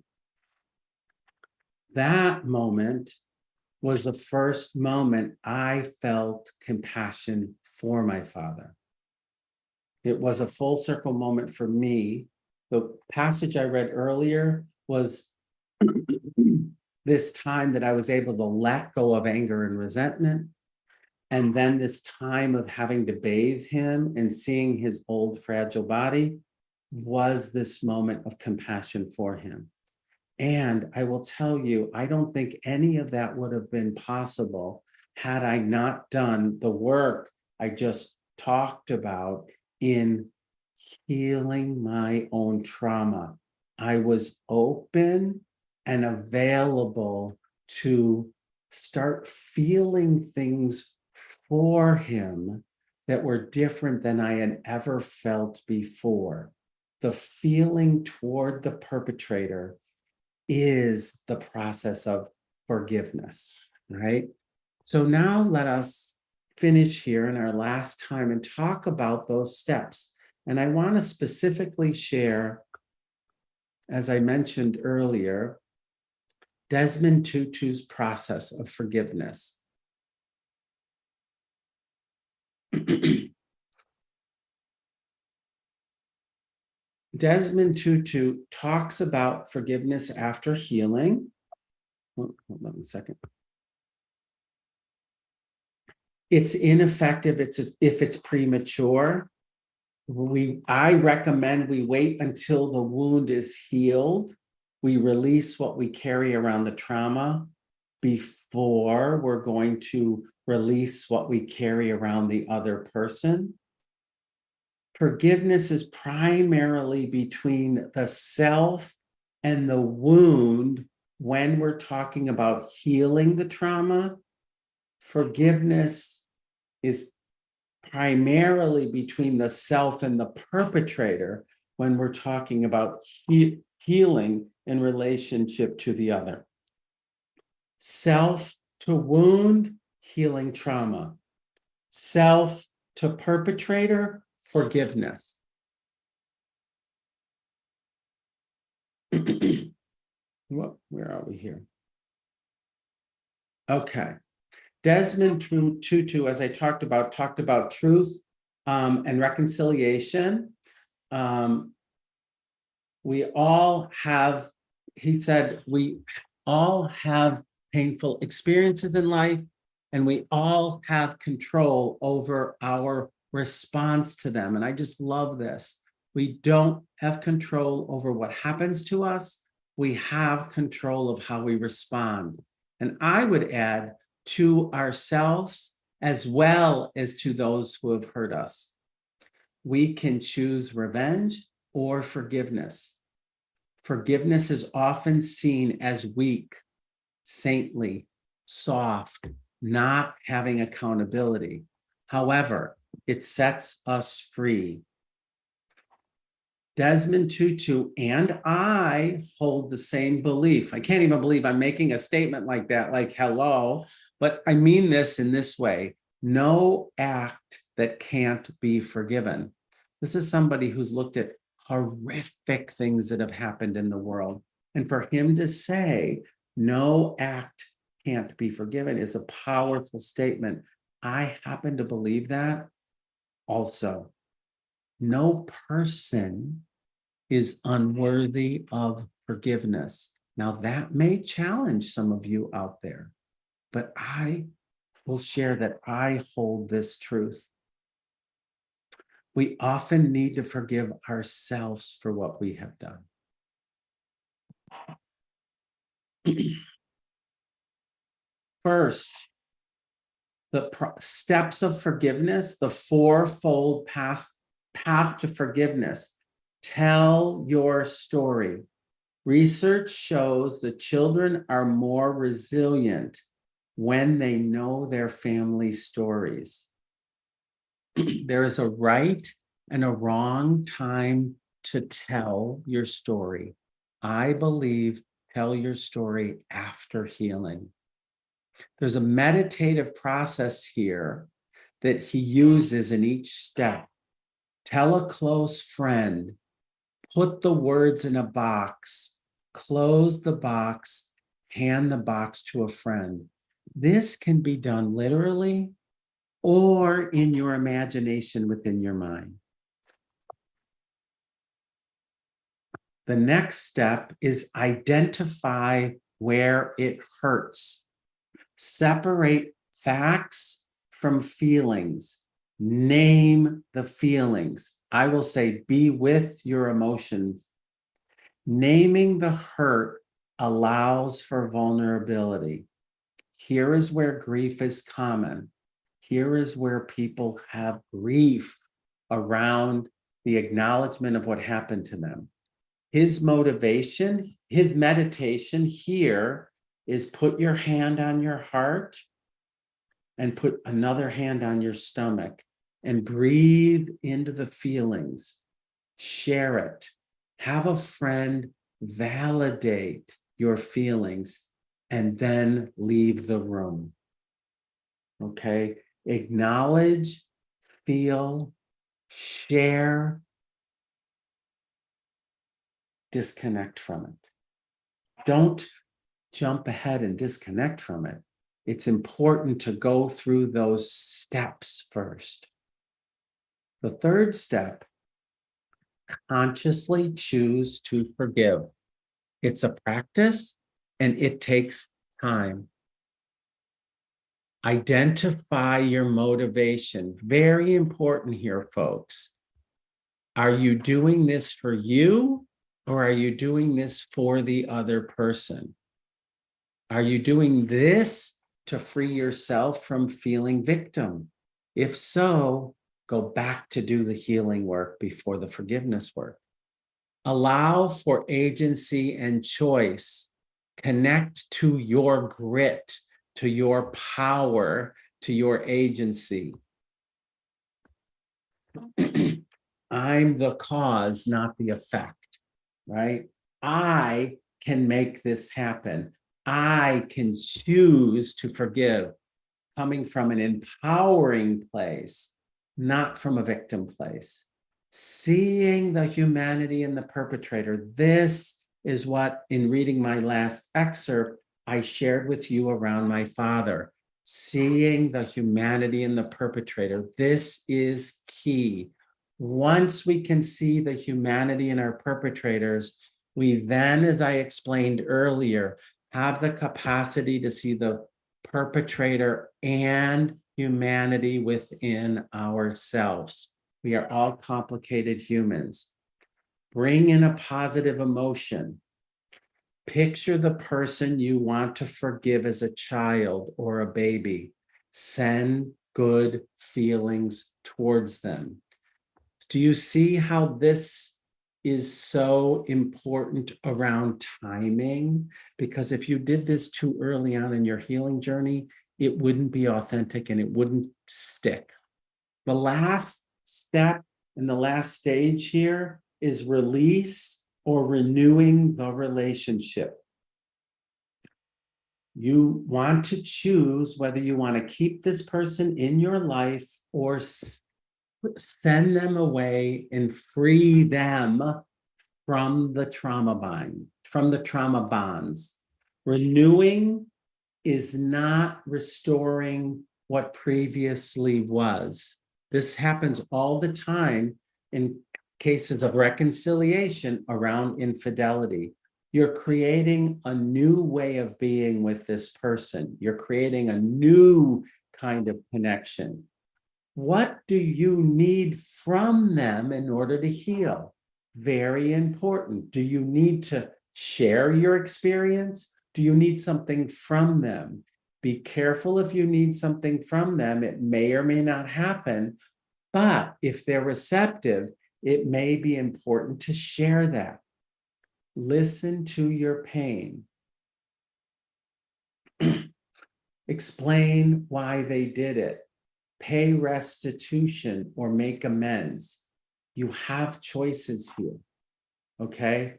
That moment was the first moment I felt compassion for my father. It was a full circle moment for me. The passage I read earlier was this time that I was able to let go of anger and resentment. And then this time of having to bathe him and seeing his old fragile body was this moment of compassion for him. And I will tell you, I don't think any of that would have been possible had I not done the work I just talked about in healing my own trauma. I was open and available to start feeling things for him that were different than I had ever felt before. The feeling toward the perpetrator is the process of forgiveness, right? So now let us finish here in our last time and talk about those steps. And I want to specifically share, as I mentioned earlier, Desmond Tutu's process of forgiveness. Desmond Tutu talks about forgiveness after healing. Oh, Hold on a second. It's ineffective it's if it's premature. We, I recommend we wait until the wound is healed. We release what we carry around the trauma before we're going to release what we carry around the other person. Forgiveness is primarily between the self and the wound when we're talking about healing the trauma. Forgiveness is primarily between the self and the perpetrator when we're talking about he- healing in relationship to the other. Self to wound, healing trauma. Self to perpetrator, forgiveness. What, where are we here? Okay. Desmond Tutu, as I talked about, talked about truth um, and reconciliation. Um, we all have, he said, we all have painful experiences in life, and we all have control over our response to them. And I just love this. We don't have control over what happens to us. We have control of how we respond. And I would add to ourselves as well as to those who have hurt us. We can choose revenge or forgiveness. Forgiveness is often seen as weak, saintly, soft, not having accountability. However, it sets us free. Desmond Tutu and I hold the same belief. I can't even believe I'm making a statement like that, like, hello. But I mean this in this way no act that can't be forgiven. This is somebody who's looked at horrific things that have happened in the world. And for him to say, no act can't be forgiven is a powerful statement. I happen to believe that also. No person is unworthy of forgiveness. Now, that may challenge some of you out there, but I will share that I hold this truth. We often need to forgive ourselves for what we have done. First, the steps of forgiveness, the fourfold path, path to forgiveness. Tell your story. Research shows that children are more resilient when they know their family stories. there is a right and a wrong time to tell your story. I believe tell your story after healing. There's a meditative process here that he uses in each step. Tell a close friend, put the words in a box, close the box, hand the box to a friend. This can be done literally or in your imagination within your mind. The next step is identify where it hurts. Separate facts from feelings. Name the feelings. I will say, be with your emotions. Naming the hurt allows for vulnerability. Here is where grief is common. Here is where people have grief around the acknowledgement of what happened to them. His motivation, his meditation here is put your hand on your heart and put another hand on your stomach and breathe into the feelings. Share it. Have a friend validate your feelings and then leave the room. Okay. Acknowledge, feel, share, disconnect from it. Don't jump ahead and disconnect from it. It's important to go through those steps first. The third step consciously choose to forgive. It's a practice and it takes time. Identify your motivation. Very important here, folks. Are you doing this for you or are you doing this for the other person? Are you doing this to free yourself from feeling victim? If so, go back to do the healing work before the forgiveness work. Allow for agency and choice. Connect to your grit, to your power, to your agency. I'm the cause, not the effect, right? I can make this happen. I can choose to forgive coming from an empowering place, not from a victim place. Seeing the humanity in the perpetrator. This is what, in reading my last excerpt, I shared with you around my father. Seeing the humanity in the perpetrator. This is key. Once we can see the humanity in our perpetrators, we then, as I explained earlier, have the capacity to see the perpetrator and humanity within ourselves. We are all complicated humans. Bring in a positive emotion. Picture the person you want to forgive as a child or a baby. Send good feelings towards them. Do you see how this is so important around timing? Because if you did this too early on in your healing journey, it wouldn't be authentic and it wouldn't stick. The last step and the last stage here is release or renewing the relationship. You want to choose whether you want to keep this person in your life or send them away and free them from the trauma bind, from the trauma bonds. Renewing is not restoring what previously was. This happens all the time in cases of reconciliation around infidelity. You're creating a new way of being with this person. You're creating a new kind of connection. What do you need from them in order to heal? Very important. Do you need to share your experience? Do you need something from them? Be careful if you need something from them. It may or may not happen. But if they're receptive, it may be important to share that. Listen to your pain. Explain why they did it. Pay restitution or make amends. You have choices here. Okay.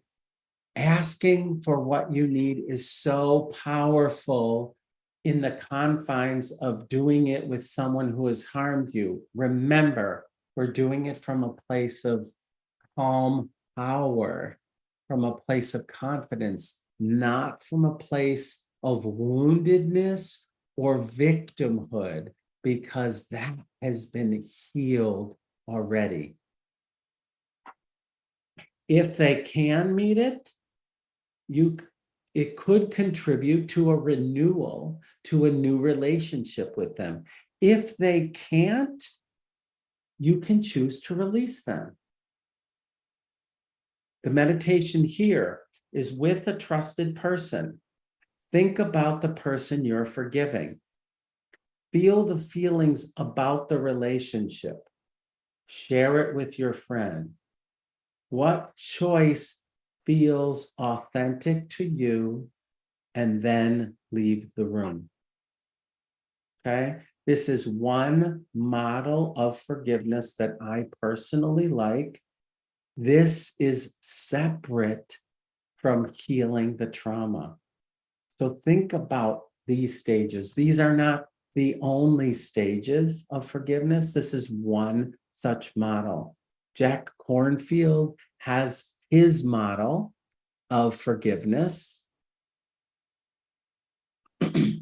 Asking for what you need is so powerful in the confines of doing it with someone who has harmed you. Remember, we're doing it from a place of calm power, from a place of confidence, not from a place of woundedness or victimhood, because that has been healed already. If they can meet it, you, it could contribute to a renewal, to a new relationship with them. If they can't, you can choose to release them. The meditation here is with a trusted person. Think about the person you're forgiving. Feel the feelings about the relationship. Share it with your friend. What choice feels authentic to you? And then leave the room. Okay, this is one model of forgiveness that I personally like. This is separate from healing the trauma. So think about these stages. These are not the only stages of forgiveness. This is one such model. Jack Kornfield has his model of forgiveness.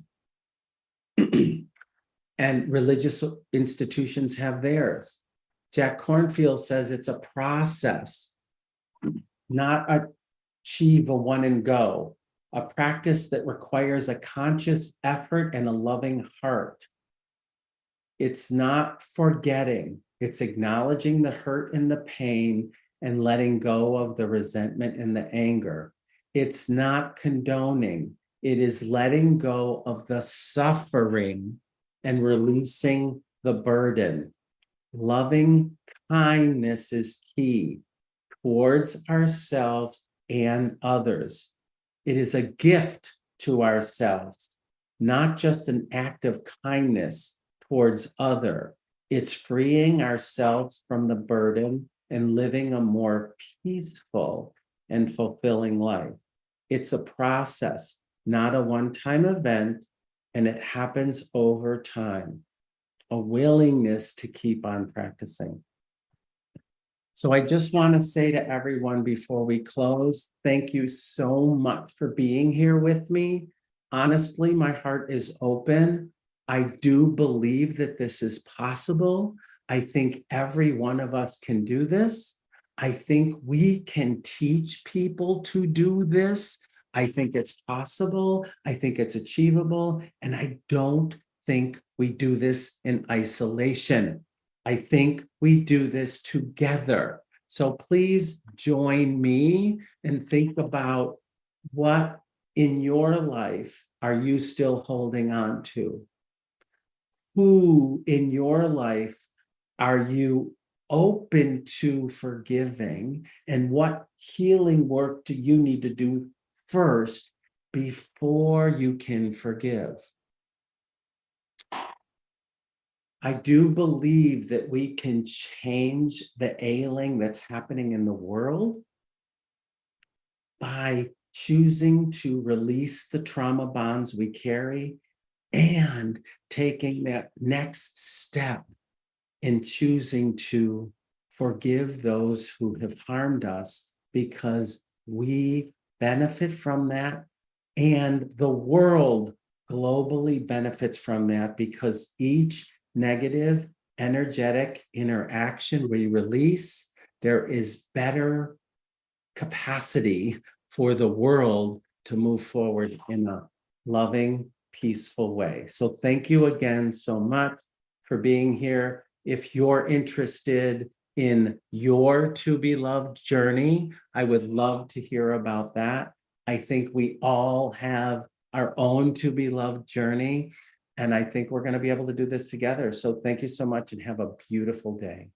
and religious institutions have theirs. Jack Kornfield says it's a process, not achieve a one and go, a practice that requires a conscious effort and a loving heart. It's not forgetting, it's acknowledging the hurt and the pain and letting go of the resentment and the anger. It's not condoning, it is letting go of the suffering and releasing the burden. Loving kindness is key. towards ourselves and others. It is a gift to ourselves, not just an act of kindness towards other. It's freeing ourselves from the burden and living a more peaceful and fulfilling life. It's a process, not a one-time event, and it happens over time. A willingness to keep on practicing. So I just want to say to everyone before we close, thank you so much for being here with me. Honestly, my heart is open. I do believe that this is possible. I think every one of us can do this. I think we can teach people to do this. I think it's possible. I think it's achievable. And I don't think we do this in isolation. I think we do this together. So please join me and think about what in your life are you still holding on to? Who in your life are you open to forgiving? And what healing work do you need to do first before you can forgive? I do believe that we can change the ailing that's happening in the world by choosing to release the trauma bonds we carry and taking that next step in choosing to forgive those who have harmed us because we benefit from that and the world globally benefits from that because each negative energetic interaction we release, there is better capacity for the world to move forward in a loving, peaceful way. So thank you again so much for being here. If you're interested in your to be loved journey, I would love to hear about that. I think we all have our own to be loved journey. And I think we're going to be able to do this together. So thank you so much and have a beautiful day.